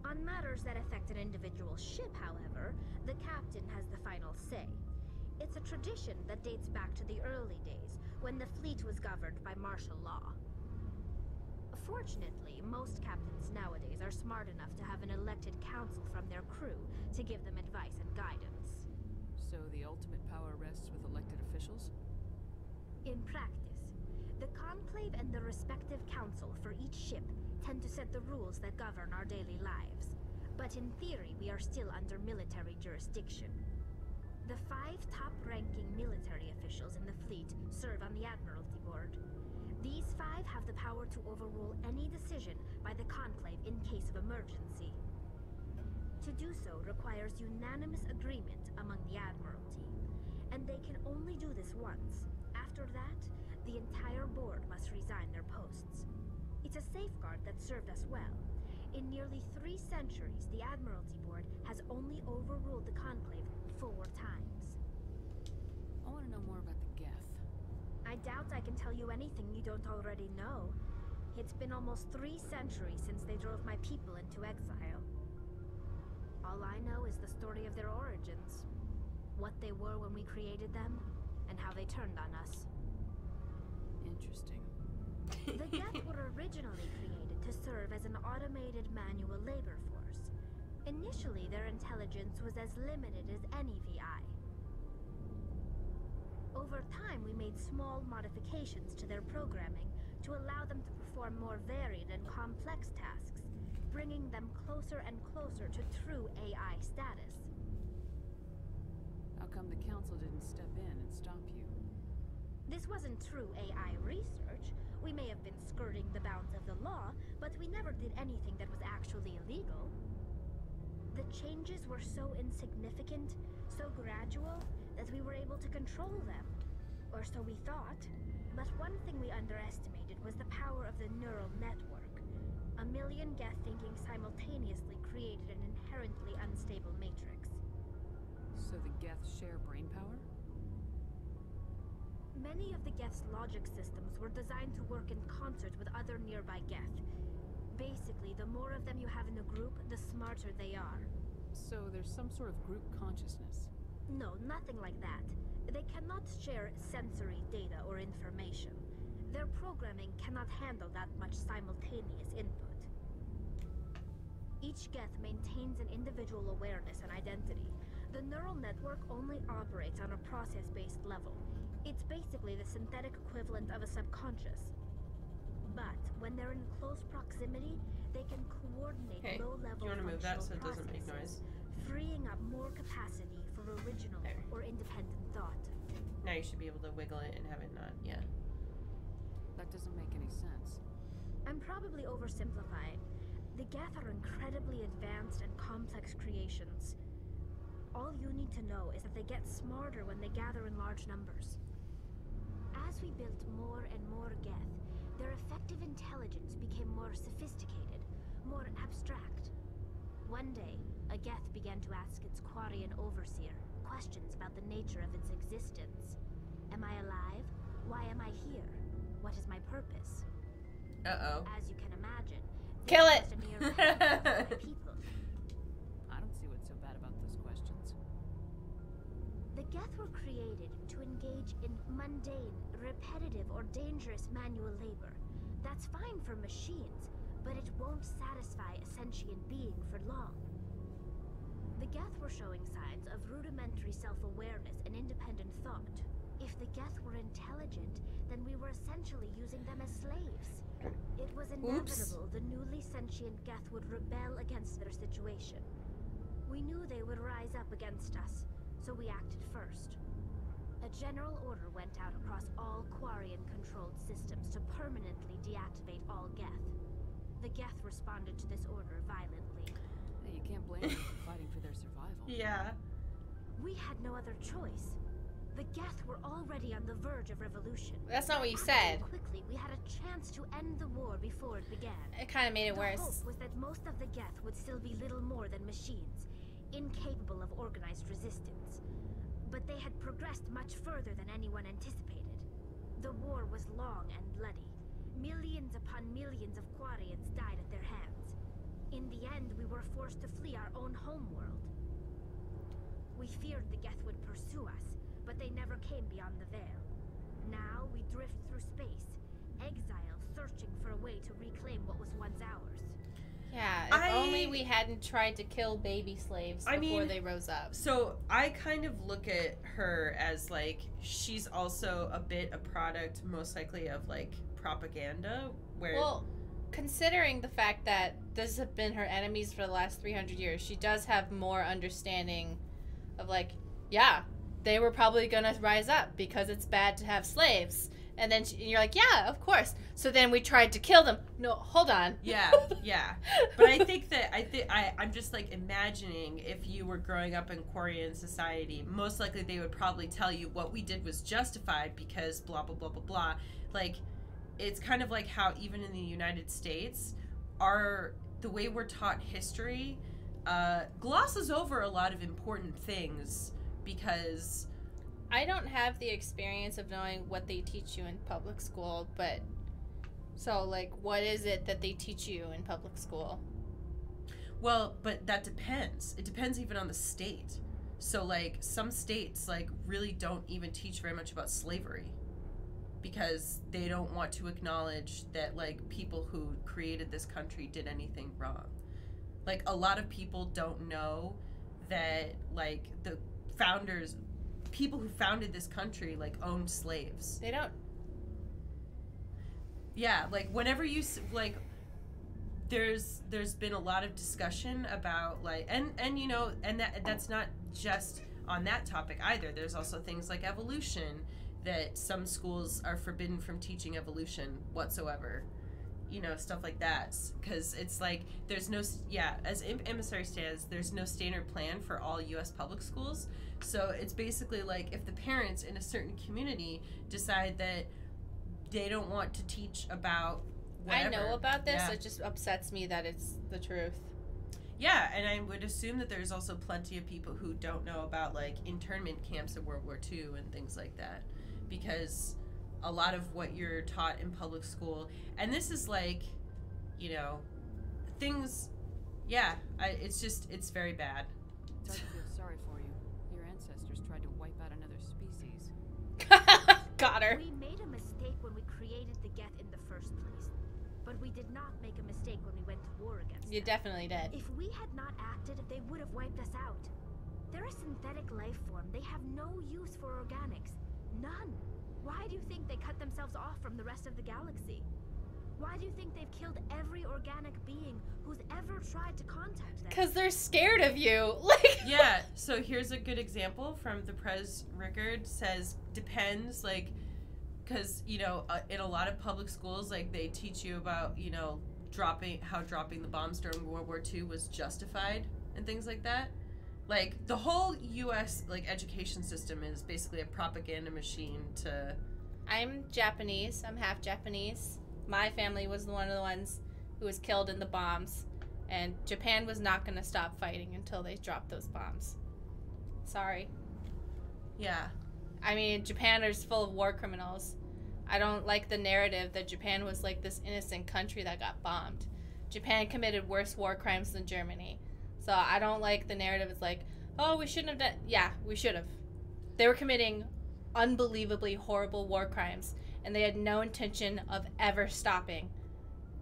On matters that affect an individual ship, however, the captain has the final say. It's a tradition that dates back to the early days, when the fleet was governed by martial law. Fortunately, most captains nowadays are smart enough to have an elected council from their crew to give them advice and guidance. So the ultimate power rests with elected officials? In practice, the Conclave and the respective council for each ship tend to set the rules that govern our daily lives. But in theory, we are still under military jurisdiction. The five top-ranking military officials in the fleet serve on the Admiralty Board. These five have the power to overrule any decision by the Conclave in case of emergency. To do so requires unanimous agreement among the Admiralty, and they can only do this once. After that, the entire board must resign their posts. It's a safeguard that served us well. In nearly three centuries, the Admiralty Board has only overruled the Conclave four times. I want to know more about the Geth. I doubt I can tell you anything you don't already know. It's been almost three centuries since they drove my people into exile. All I know is the story of their origins. What they were when we created them, and how they turned on us. Interesting. The <laughs> Geth were originally created to serve as an automated manual labor force. Initially, their intelligence was as limited as any VI. Over time, we made small modifications to their programming to allow them to perform more varied and complex tasks, bringing them closer and closer to true AI status. How come the council didn't step in and stop you? This wasn't true AI research. We may have been skirting the bounds of the law, but we never did anything that was actually illegal. The changes were so insignificant, so gradual, that we were able to control them. Or so we thought. But one thing we underestimated was the power of the neural network. A million Geth thinking simultaneously created an inherently unstable matrix. So the Geth share brain power? Many of the Geth's logic systems were designed to work in concert with other nearby Geth. Basically, the more of them you have in a group, the smarter they are. So there's some sort of group consciousness. No, nothing like that. They cannot share sensory data or information. Their programming cannot handle that much simultaneous input. Each Geth maintains an individual awareness and identity. The neural network only operates on a process-based level. It's basically the synthetic equivalent of a subconscious. But when they're in close proximity, they can coordinate Hey, low-level do move that so it functional doesn't make processes, noise? freeing up more capacity for original There. or independent thought. Now you should be able to wiggle it and have it not. Yeah. That doesn't make any sense. I'm probably oversimplifying. The Geth are incredibly advanced and complex creations. All you need to know is that they get smarter when they gather in large numbers. As we built more and more Geth, their effective intelligence became more sophisticated, more abstract. One day, a Geth began to ask its Quarian overseer questions about the nature of its existence. Am I alive? Why am I here? What is my purpose? Uh oh. As you can imagine, Kill it. was a near perfect for my people. I don't see what's so bad about those questions. The Geth were created to engage in mundane, repetitive, or dangerous manual labor. That's fine for machines, but it won't satisfy a sentient being for long. The Geth were showing signs of rudimentary self-awareness and independent thought. If the Geth were intelligent, then we were essentially using them as slaves. It was inevitable the newly sentient Geth would rebel against their situation. We knew they would rise up against us, so we acted first. A general order went out across all Quarian-controlled systems to permanently deactivate all Geth. The Geth responded to this order violently. Hey, you can't blame them for fighting for their survival. Yeah. We had no other choice. The Geth were already on the verge of revolution. That's not what you said. Quickly, we had a chance to end the war before it began. It kind of made it the worse. hope was that most of the Geth would still be little more than machines, incapable of organized resistance. But they had progressed much further than anyone anticipated. The war was long and bloody. Millions upon millions of Quarians died at their hands. In the end, we were forced to flee our own homeworld. We feared the Geth would pursue us, but they never came beyond the veil. Now we drift through space, exile searching for a way to reclaim what was once ours. Yeah, if I- only we hadn't tried to kill baby slaves I before mean- they rose up. So I kind of look at her as like she's also a bit a product, most likely of like propaganda, where Well, considering the fact that this have been her enemies for the last 300 years, she does have more understanding of like, yeah, they were probably gonna rise up because it's bad to have slaves. And then she, and you're like, yeah, of course. So then we tried to kill them. No, hold on. yeah, <laughs> yeah. But I think that I think I I'm just like imagining if you were growing up in Quarian society, most likely they would probably tell you what we did was justified because blah blah blah blah blah. Like it's kind of like how even in the United States, our the way we're taught history uh, glosses over a lot of important things because I don't have the experience of knowing what they teach you in public school, but so like, what is it that they teach you in public school? Well, but that depends. It depends even on the state. So like some states like really don't even teach very much about slavery because they don't want to acknowledge that like people who created this country did anything wrong. Like a lot of people don't know that like the founders people who founded this country like owned slaves. They don't. Yeah, like whenever you s- like there's there's been a lot of discussion about like and and you know and that that's not just on that topic either. There's also things like evolution that some schools are forbidden from teaching evolution whatsoever. You know, stuff like that cuz it's like there's no yeah, as em- emissary says, there's no standard plan for all US public schools. So it's basically like if the parents in a certain community decide that they don't want to teach about whatever, I know about this. Yeah. It just upsets me that it's the truth. Yeah, and I would assume that there's also plenty of people who don't know about like internment camps in World War II and things like that. Because a lot of what you're taught in public school, and this is like, you know, things, yeah, I, it's just, it's very bad. It's hard to feel sorry for you. Your ancestors tried to wipe out another species. <laughs> Got her. We made a mistake when we created the Geth in the first place, but we did not make a mistake when we went to war against You them. definitely did. If we had not acted, they would have wiped us out. They're a synthetic life form. They have no use for organics. None. Why do you think they cut themselves off from the rest of the galaxy? Why do you think they've killed every organic being who's ever tried to contact them? Because they're scared of you. <laughs> Like. yeah, so here's a good example from the Pres Rickard says depends like cuz you know uh, in a lot of public schools like they teach you about, you know, dropping how dropping the bombs during World War II was justified and things like that. Like the whole U.S. like education system is basically a propaganda machine to. I'm Japanese. I'm half Japanese. My family was one of the ones who was killed in the bombs, and Japan was not going to stop fighting until they dropped those bombs. Sorry. Yeah. I mean, Japan is full of war criminals. I don't like the narrative that Japan was like this innocent country that got bombed. Japan committed worse war crimes than Germany. So I don't like the narrative. It's like, oh, we shouldn't have done. Yeah, we should have. They were committing unbelievably horrible war crimes, and they had no intention of ever stopping.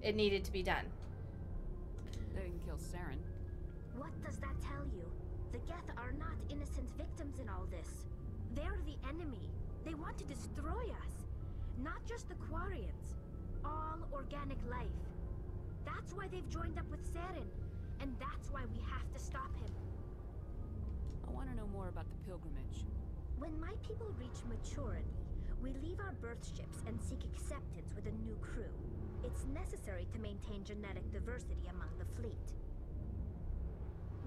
It needed to be done. They didn't kill Saren. What does that tell you? The Geth are not innocent victims in all this. They're the enemy. They want to destroy us. Not just the Quarians. All organic life. That's why they've joined up with Saren. And that's why we have to stop him. I want to know more about the pilgrimage. When my people reach maturity, we leave our birth ships and seek acceptance with a new crew. It's necessary to maintain genetic diversity among the fleet.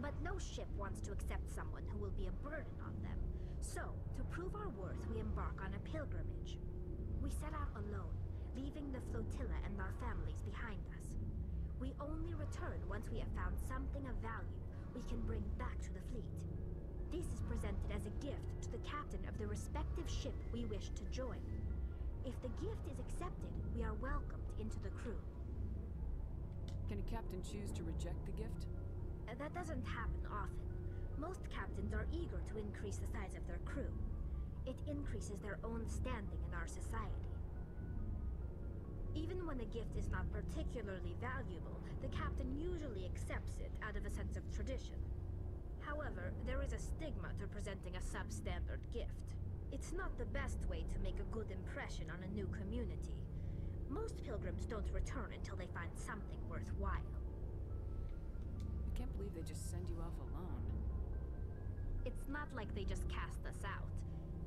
But no ship wants to accept someone who will be a burden on them. So, to prove our worth, we embark on a pilgrimage. We set out alone, leaving the flotilla and our families behind us. We only return once we have found something of value we can bring back to the fleet. This is presented as a gift to the captain of the respective ship we wish to join. If the gift is accepted, we are welcomed into the crew. Can a captain choose to reject the gift? Uh, That doesn't happen often. Most captains are eager to increase the size of their crew. It increases their own standing in our society. Even when a gift is not particularly valuable, the captain usually accepts it out of a sense of tradition. However, there is a stigma to presenting a substandard gift. It's not the best way to make a good impression on a new community. Most pilgrims don't return until they find something worthwhile. I can't believe they just send you off alone. It's not like they just cast us out.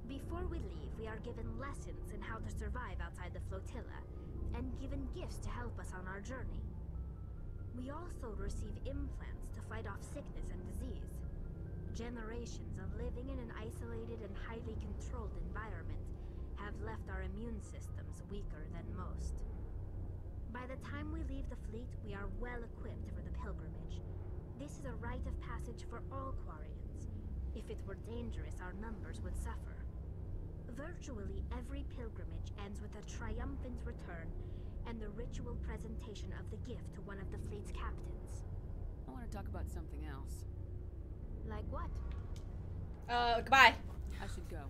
Before we leave, we are given lessons in how to survive outside the flotilla, and given gifts to help us on our journey. We also receive implants to fight off sickness and disease. Generations of living in an isolated and highly controlled environment have left our immune systems weaker than most. By the time we leave the fleet, we are well equipped for the pilgrimage. This is a rite of passage for all Quarians. If it were dangerous, our numbers would suffer. Virtually every pilgrimage ends with a triumphant return and the ritual presentation of the gift to one of the fleet's captains. I want to talk about something else. Like what? Uh, goodbye. I should go.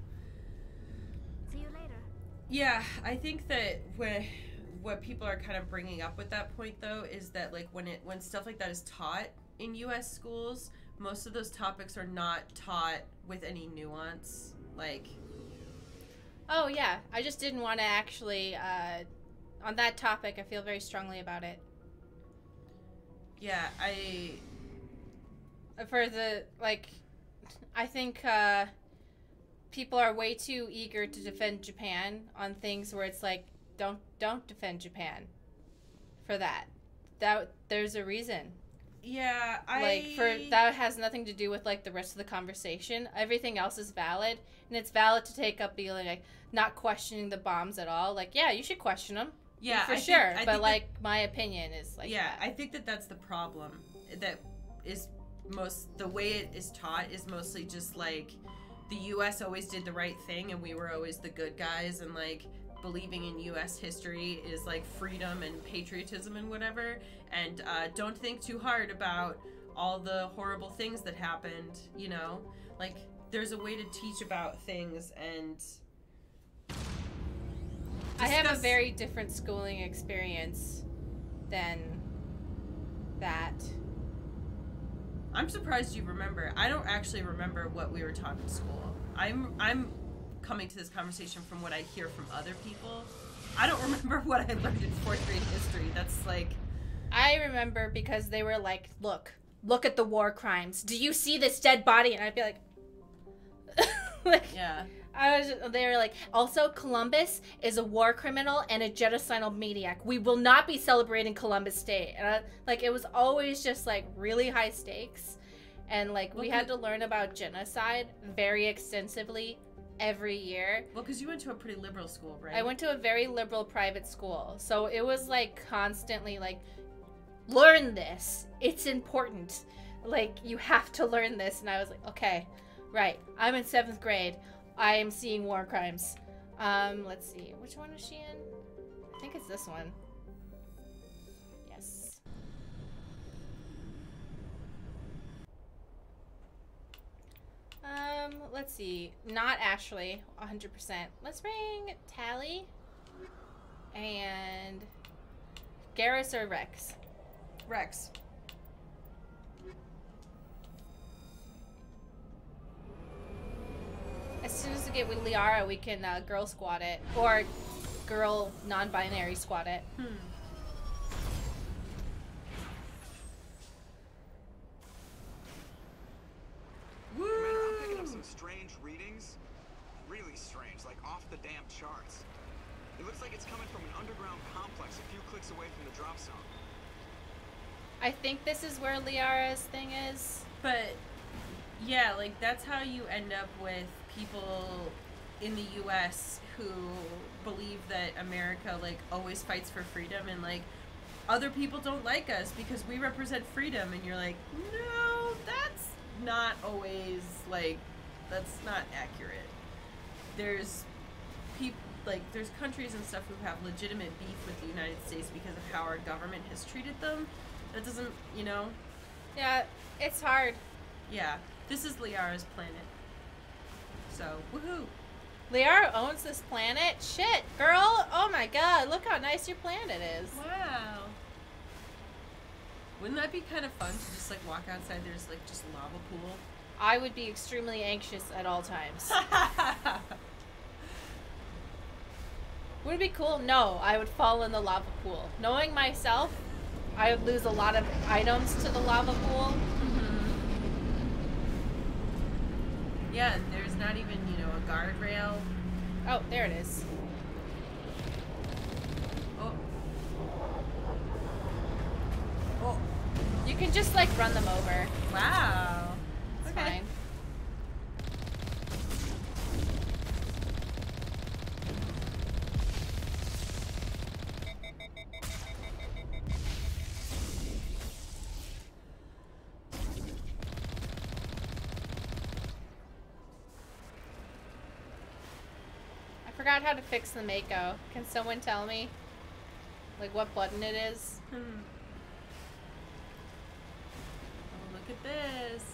See you later. Yeah, I think that what what people are kind of bringing up with that point though is that like when it when stuff like that is taught in U.S. schools, most of those topics are not taught with any nuance. Like, Oh yeah, I just didn't want to actually. Uh, on that topic, I feel very strongly about it. yeah, I For the like, I think uh, people are way too eager to defend Japan on things where it's like, don't don't defend Japan. For that, that there's a reason. yeah I like for that has nothing to do with like the rest of the conversation everything else is valid and it's valid to take up being like not questioning the bombs at all like yeah you should question them yeah for I sure think but that- like my opinion is like yeah, that. I think that that's the problem. That is most the way it is taught is mostly just like the U.S. always did the right thing and we were always the good guys and like believing in U.S. history is like freedom and patriotism and whatever. And uh, don't think too hard about all the horrible things that happened. You know, like there's a way to teach about things and. I have a very different schooling experience than that. I'm surprised you remember. I don't actually remember what we were taught in school. I'm I'm coming to this conversation from what I hear from other people. I don't <laughs> remember what I learned in fourth grade history. That's like I remember because they were like, "Look, look at the war crimes. Do you see this dead body?" And I'd be like, <laughs> like yeah. I was. They were like, also Columbus is a war criminal and a genocidal maniac. We will not be celebrating Columbus Day. And I, like, it was always just like really high stakes, and like we had to learn about genocide very extensively every year. Well, because you went to a pretty liberal school, right? I went to a very liberal private school, so it was like constantly like, learn this. It's important. Like you have to learn this, and I was like, okay, right. I'm in seventh grade. I am seeing war crimes. Um, let's see, which one is she in? I think it's this one. Yes. Um, let's see. Not Ashley, 100%. Let's bring Tali and Garrus or Wrex. Wrex. As soon as we get with Liara, we can uh, girl squad it. Or girl non binary squad it. Hmm. Commander, I'm picking up some strange readings. Really strange, like off the damn charts. It looks like it's coming from an underground complex a few clicks away from the drop zone. I think this is where Liara's thing is. But yeah, like that's how you end up with people in the US who believe that America like always fights for freedom and like other people don't like us because we represent freedom and you're like, "No, that's not always like that's not accurate." There's people like there's countries and stuff who have legitimate beef with the United States because of how our government has treated them. That doesn't, you know, Yeah, it's hard. yeah, this is Liara's planet. So, woohoo! Liara owns this planet? Shit, girl! Oh my god, look how nice your planet is. Wow. Wouldn't that be kind of fun to just like walk outside? There's like just lava pool. I would be extremely anxious at all times. <laughs> Would it be cool? No, I would fall in the lava pool. Knowing myself, I would lose a lot of items to the lava pool. Yeah, and there's not even you know a guardrail. Oh, there it is. Oh, Oh. You can just like run them over. wow. It's Okay. fine. Forgot how to fix the Mako. Can someone tell me? Like what button it is? Hmm. Oh, look at this.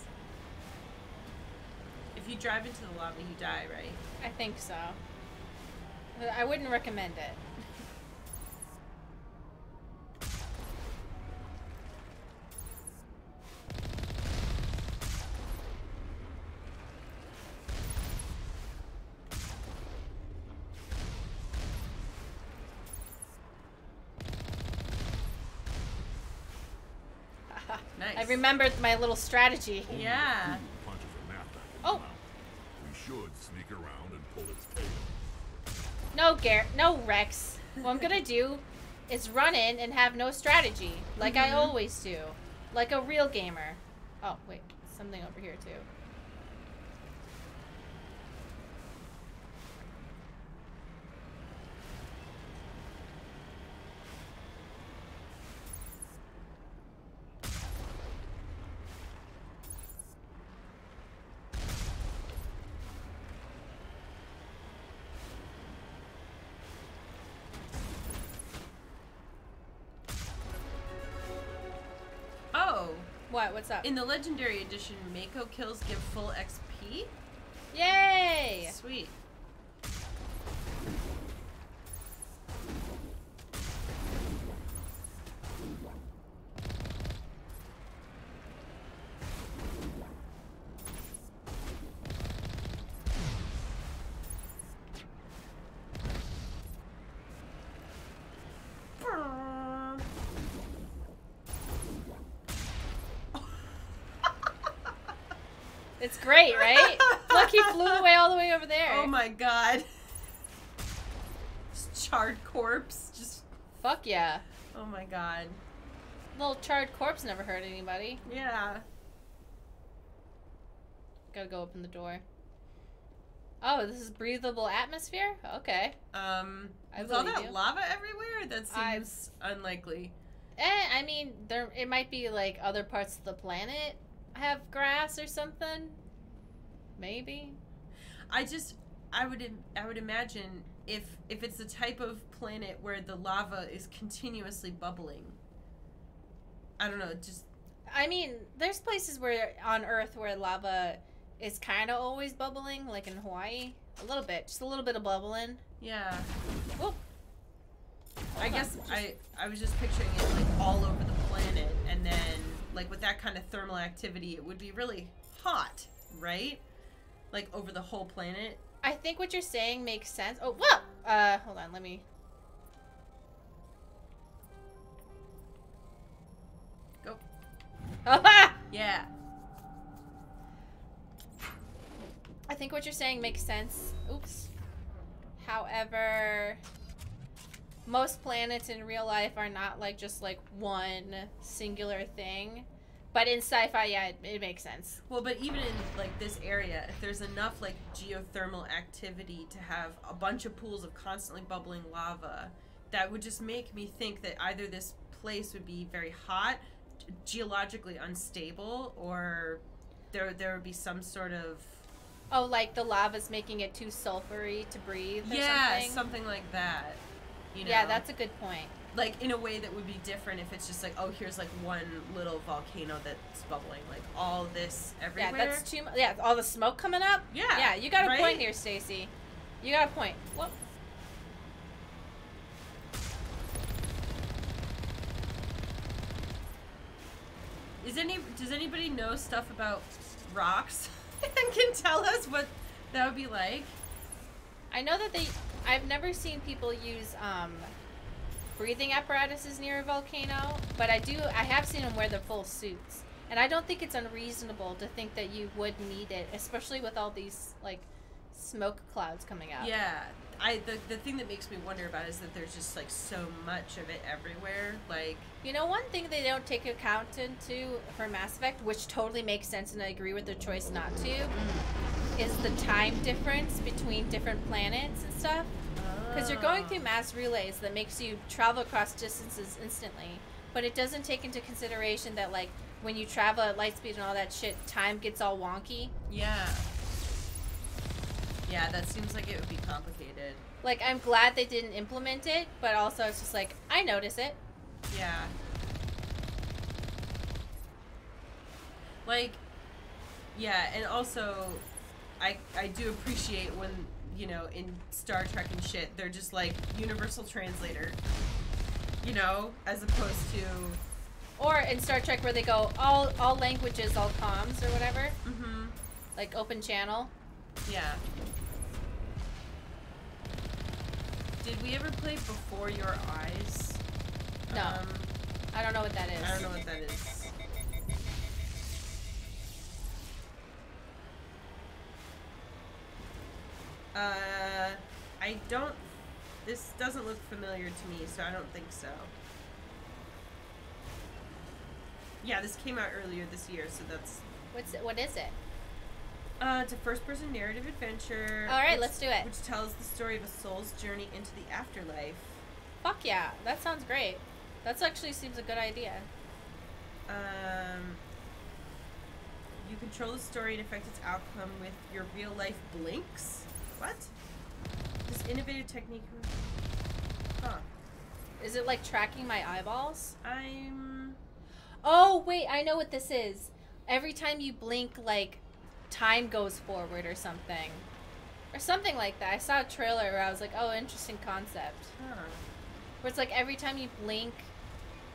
If you drive into the lava, you die, right? I think so. I wouldn't recommend it. Nice. I remembered my little strategy. Yeah. Punches a nap back in Oh. We should sneak around and pull its tail. No, Gar, no, Wrex. What I'm gonna do is run in and have no strategy, like I Mhm. always do, like a real gamer. Oh wait, something over here too. What's up? in the legendary edition, Mako kills give full XP. Yay! Sweet. It's great, right? Look, he flew away all the way over there. Oh my god. Just charred corpse. Just Fuck yeah. oh my god. Little charred corpse never hurt anybody. Yeah. gotta go open the door. Oh, this is breathable atmosphere? Okay. Um, I with all that lava everywhere, that I- seems unlikely. Eh, I mean, there it might be like other parts of the planet have grass or something. Maybe. I just, I would, I would imagine if if it's the type of planet where the lava is continuously bubbling. I don't know, just I mean, there's places where on Earth where lava is kind of always bubbling, like in Hawaii. A little bit, just a little bit of bubbling. yeah. Whoop. I on, guess just- I I was just picturing it like all over the planet, and then like with that kind of thermal activity, it would be really hot, right? Like over the whole planet. I think what you're saying makes sense. Oh, whoa! Uh, hold on, let me. Go. <laughs> Yeah. I think what you're saying makes sense. Oops. However, most planets in real life are not like just like one singular thing. But in sci-fi, yeah, it, it makes sense. Well, but even in like this area, if there's enough like geothermal activity to have a bunch of pools of constantly bubbling lava, that would just make me think that either this place would be very hot, geologically unstable, or there there would be some sort of Oh, like the lava's making it too sulfury to breathe or yeah, something? something like that. You know? Yeah, that's a good point. Like in a way that would be different if it's just like oh here's like one little volcano that's bubbling like all this everywhere. Yeah, that's too much. Yeah, all the smoke coming up. Yeah, Yeah, you got a right? point here, Stacy. You got a point. Whoop. Is any does anybody know stuff about rocks <laughs> and can tell us what that would be like? I know that they. I've never seen people use um, breathing apparatuses near a volcano, but I do. I have seen them wear the full suits, and I don't think it's unreasonable to think that you would need it, especially with all these like smoke clouds coming out. Yeah, I the the thing that makes me wonder about is that there's just like so much of it everywhere. Like You know, one thing they don't take account into for Mass Effect, which totally makes sense, and I agree with their choice not to, is the time difference between different planets and stuff. Because you're going through mass relays that makes you travel across distances instantly, but it doesn't take into consideration that like when you travel at light speed and all that shit, time gets all wonky. yeah, yeah, that seems like it would be complicated. Like I'm glad they didn't implement it, but also it's just like I notice it. Yeah. Like, yeah, and also, I I do appreciate when you know in Star Trek and shit they're just like universal translator, you know, as opposed to Or in Star Trek where they go all all languages, all comms or whatever, mm-hmm, like open channel. yeah. Did we ever play Before Your Eyes? No. Um, I don't know what that is. I don't know what that is. Uh, I don't. This doesn't look familiar to me, so I don't think so. Yeah, this came out earlier this year, so that's. What's it, what is it? Uh, it's a first-person narrative adventure. All right, which- let's do it. Which tells the story of a soul's journey into the afterlife. Fuck yeah, that sounds great. That actually seems a good idea. Um, you control the story and affect its outcome with your real life blinks. What? This innovative technique. Huh. Is it like tracking my eyeballs? I'm. Oh wait, I know what this is. Every time you blink, like time goes forward or something, or something like that. I saw a trailer where I was like, oh, interesting concept. Huh. Where it's like every time you blink,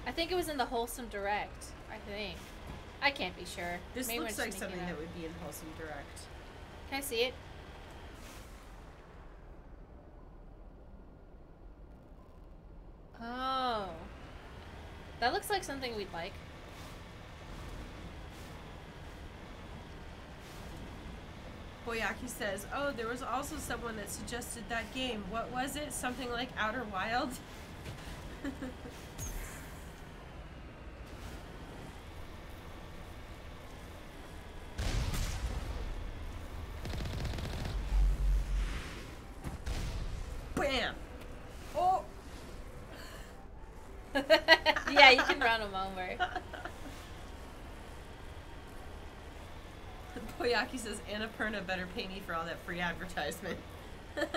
I think it was in the Wholesome Direct. I think. I can't be sure. This Maybe looks like something that would be in Wholesome Direct. Can I see it? Oh. That looks like something we'd like. Boyaki says, oh, there was also someone that suggested that game. What was it? Something like Outer Wild? <laughs> Bam! Oh! <laughs> yeah, you can run them over. <laughs> Boyaki says Annapurna better pay me for all that free advertisement. <laughs>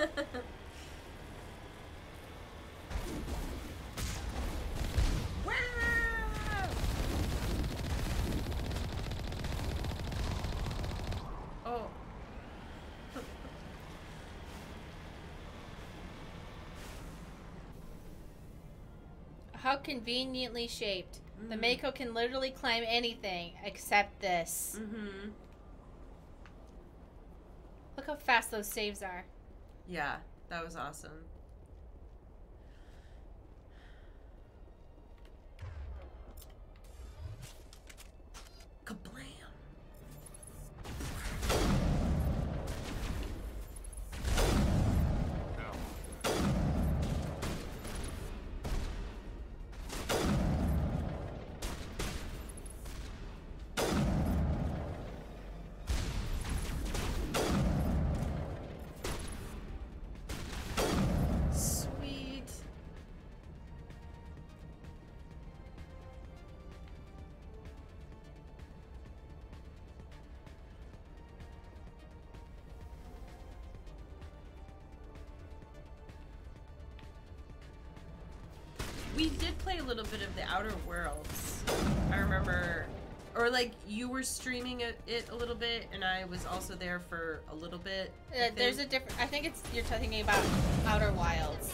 Wow! Oh. How conveniently shaped. The Mhm. Mako can literally climb anything except this. Mm-hmm. Look how fast those saves are. Yeah, that was awesome. We did play a little bit of the Outer Worlds. I remember, or like you were streaming it, a little bit, and I was also there for a little bit. Uh, there's a different. I think it's you're talking about Outer Wilds.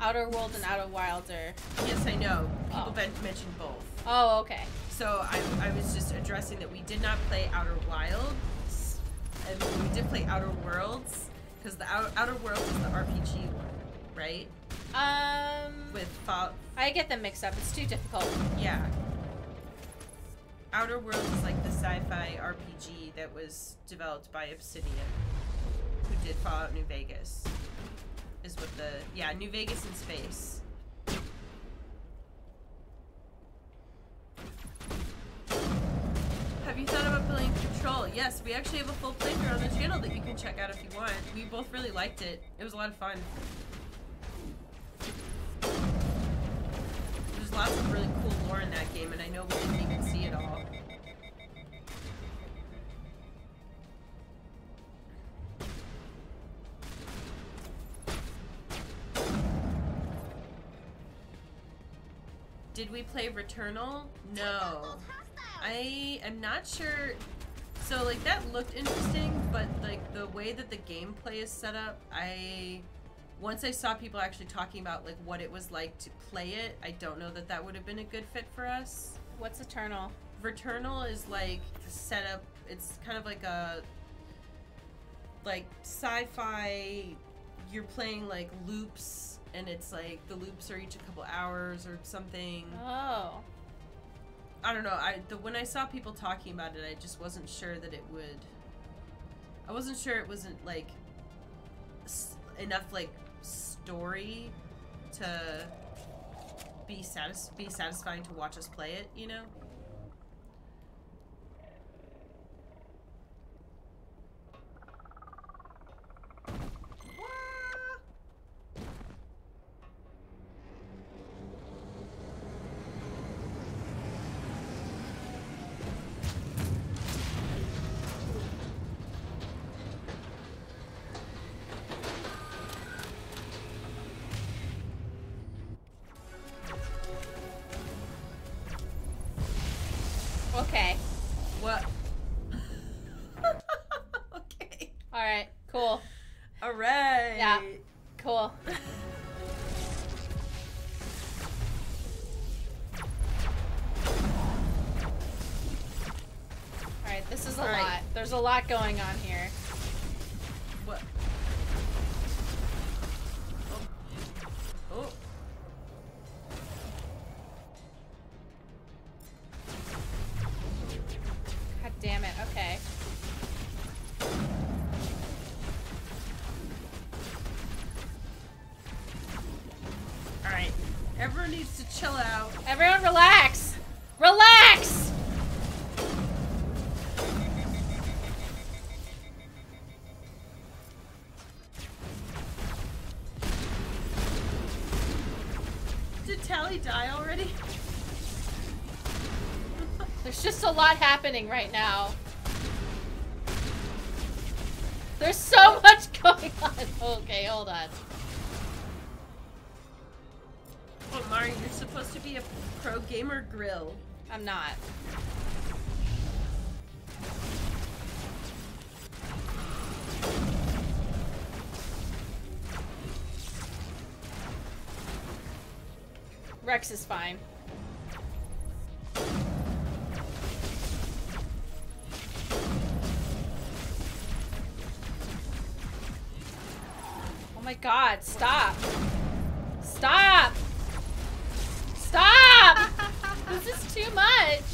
Outer Worlds and Outer Wilds are. Yes, I know. People Oh. mentioned both. Oh, okay. So I, I was just addressing that we did not play Outer Wilds, and we did play Outer Worlds, because the Outer, Outer Worlds is the RPG one, right? Um, With Fall, I get them mixed up. It's too difficult. yeah. Outer Worlds is like the sci-fi RPG that was developed by Obsidian, who did Fallout New Vegas. Is what the yeah New Vegas in space. Have you thought about playing Control? Yes, we actually have a full playthrough on the channel that you can check out if you want. We both really liked it. It was a lot of fun. There's lots of really cool lore in that game, and I know we didn't even see it all. Did we play Returnal? No. I am not sure. So like that looked interesting, but like the way that the gameplay is set up, I once I saw people actually talking about like what it was like to play it, I don't know that that would have been a good fit for us. What's Eternal? Returnal is like set up. It's kind of like a like sci-fi. You're playing like loops, and it's like the loops are each a couple hours or something. Oh. I don't know. I the when I saw people talking about it, I just wasn't sure that it would. I wasn't sure it wasn't like enough like story to be satis- be satisfying to watch us play it. You know. A lot going on happening right now. There's so <laughs> much going on. Okay, hold on. Oh, Mari, you're supposed to be a pro gamer grill. I'm not. Wrex is fine. My god, stop. Stop! Stop! <laughs> this is too much.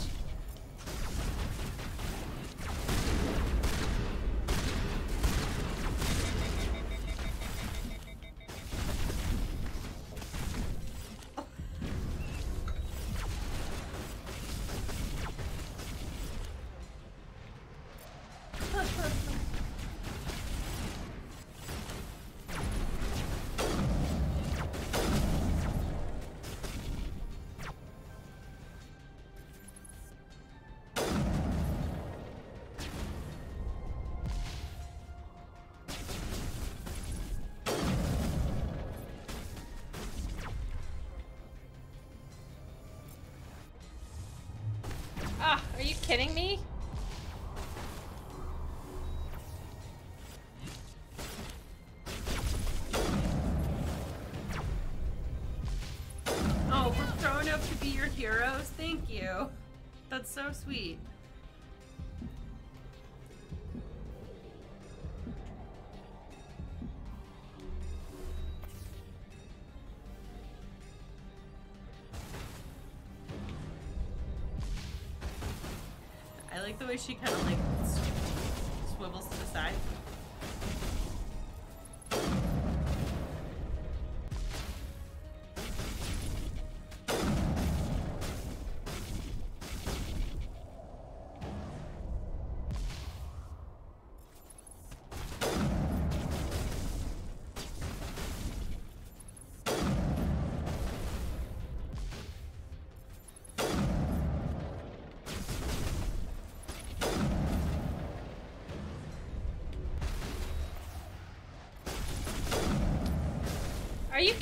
Kidding me? Oh, we're throwing up to be your heroes? Thank you. That's so sweet. Like she kind of like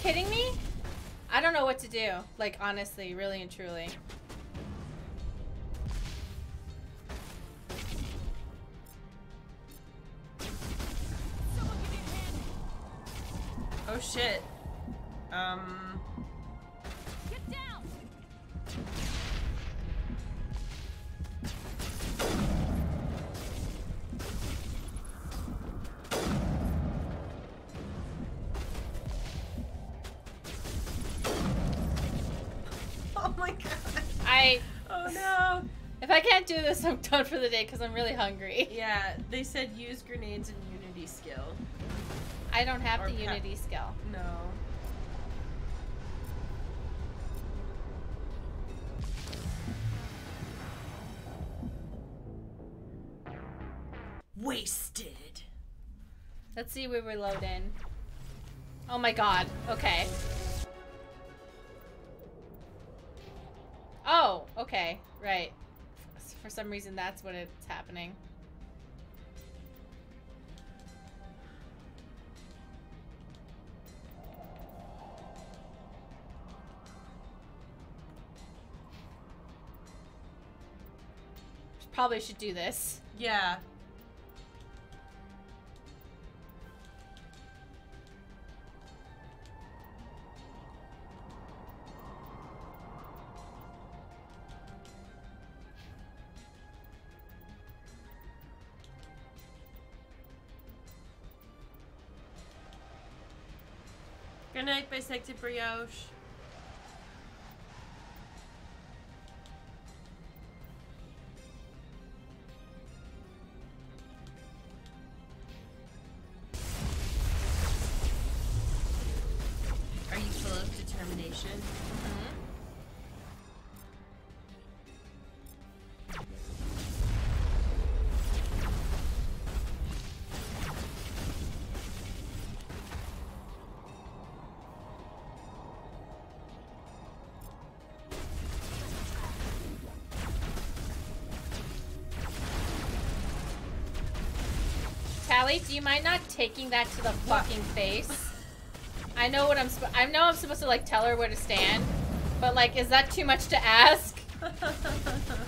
kidding me? I don't know what to do. Like, honestly, really and truly. God. <laughs> I. Oh no. If I can't do this, I'm done for the day because I'm really hungry. Yeah, they said use grenades and unity skill. I don't have Or the Unity skill. No. Wasted. Let's see where we load in. Oh my god. Okay. Okay. Right. For some reason, that's what it's happening. Probably should do this. Yeah. Bisected brioche. Do you mind not taking that to the fucking face? I know what I'm. I know I'm supposed to like tell her where to stand, but like, is that too much to ask? <laughs>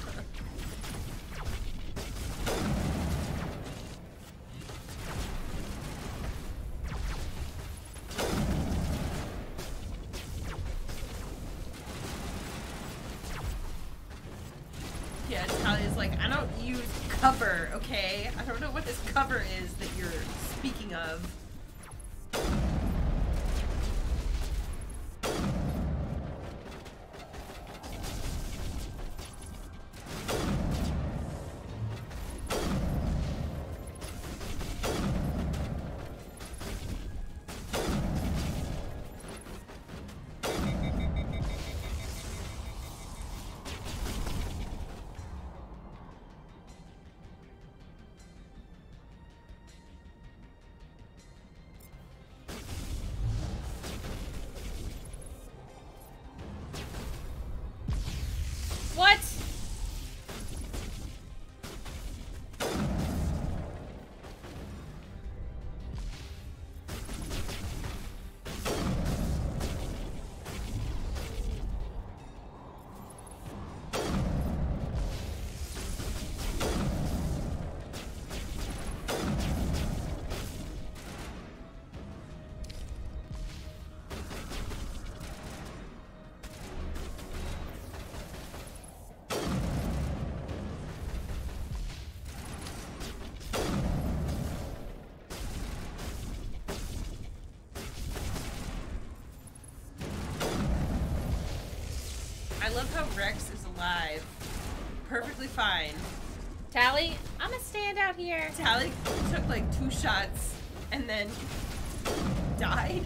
how Wrex is alive. Perfectly fine. Tali, I'm gonna stand out here. Tali took like two shots and then died.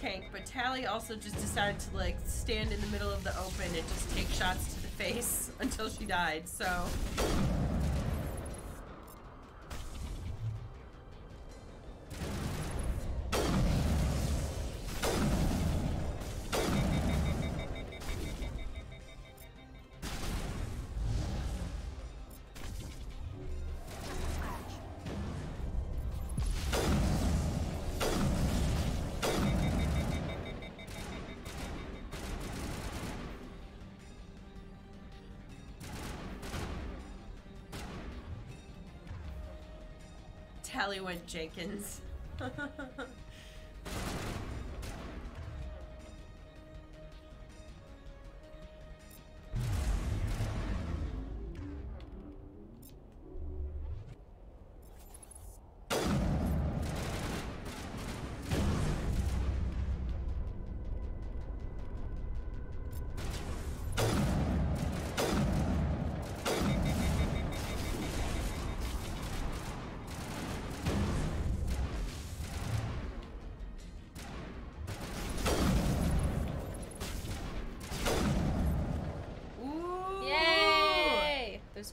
Tank, but Tali also just decided to like stand in the middle of the open and just take shots to the face <laughs> until she died. So Tali went Jenkins. <laughs>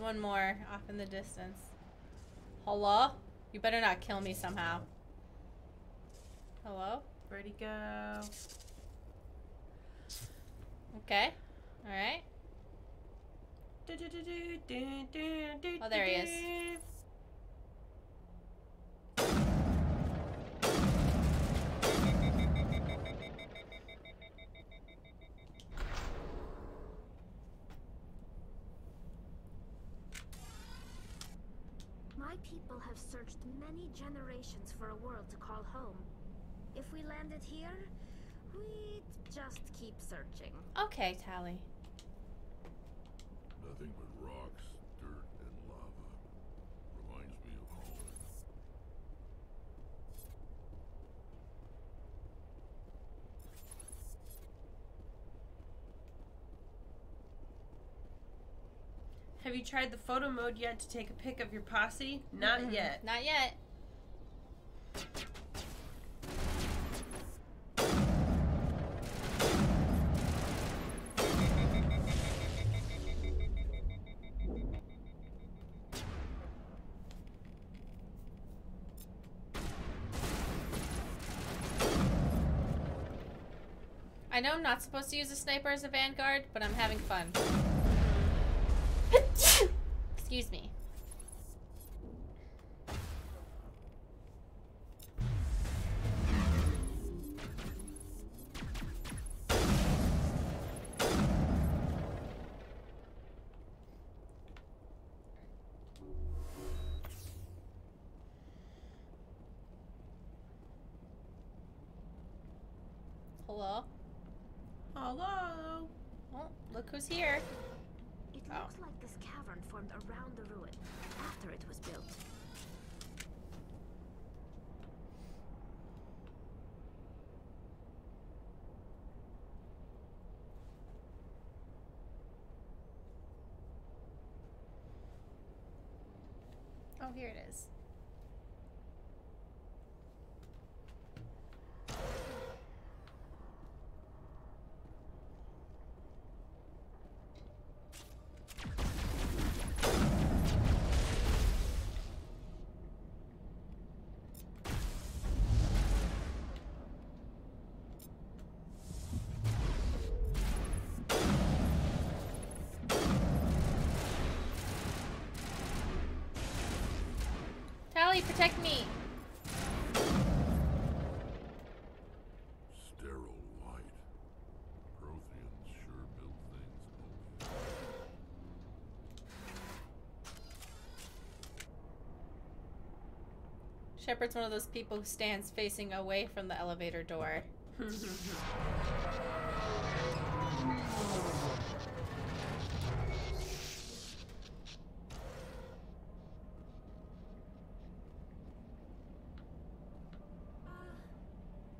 one more off in the distance. Hello? You better not kill me somehow. Hello? Where'd he go? Okay. Alright. Oh, there he is. People have searched many generations for a world to call home. If we landed here, we'd just keep searching. Okay, Tali. Nothing but rocks, you tried the photo mode yet to take a pic of your posse? Not yet. Not yet. I know I'm not supposed to use a sniper as a vanguard, but I'm having fun. Excuse me. Hello? Hello. Oh, look who's here. It Oh. looks like this cavern formed around the ruin after it was built. Oh, here it is. Protect me. Sterile light. Protheans sure build things. Shepard's one of those people who stands facing away from the elevator door. <laughs>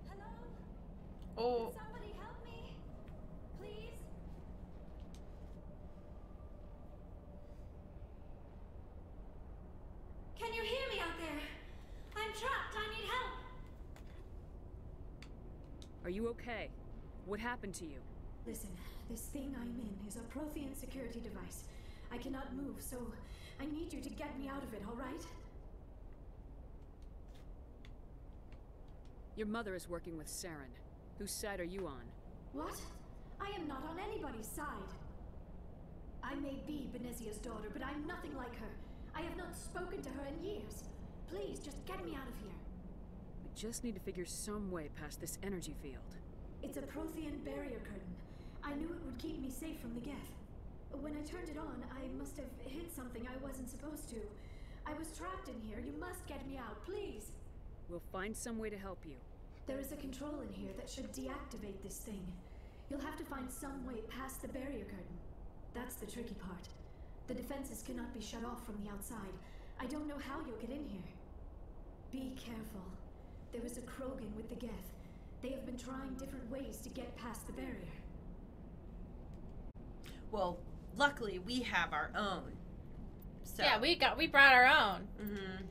Hello? Oh, Somebody help me! Please? Can you hear me out there? I'm trapped. I need help. Are you okay? What happened to you? Listen, this thing I'm in is a Prothean security device. I cannot move, so I need you to get me out of it, alright? Your mother is working with Saren. Whose side are you on? What? I am not on anybody's side. I may be Benezia's daughter, but I'm nothing like her. I have not spoken to her in years. Please, just get me out of here. Just need to figure some way past this energy field. It's a Prothean barrier curtain. I knew it would keep me safe from the Geth. When I turned it on, I must have hit something I wasn't supposed to. I was trapped in here. You must get me out, please. We'll find some way to help you. There is a control in here that should deactivate this thing. You'll have to find some way past the barrier curtain. That's the tricky part. The defenses cannot be shut off from the outside. I don't know how you'll get in here. Be careful. There is a Krogan with the Geth. They have been trying different ways to get past the barrier. well, luckily we have our own. So. Yeah, we got we brought our own. hmm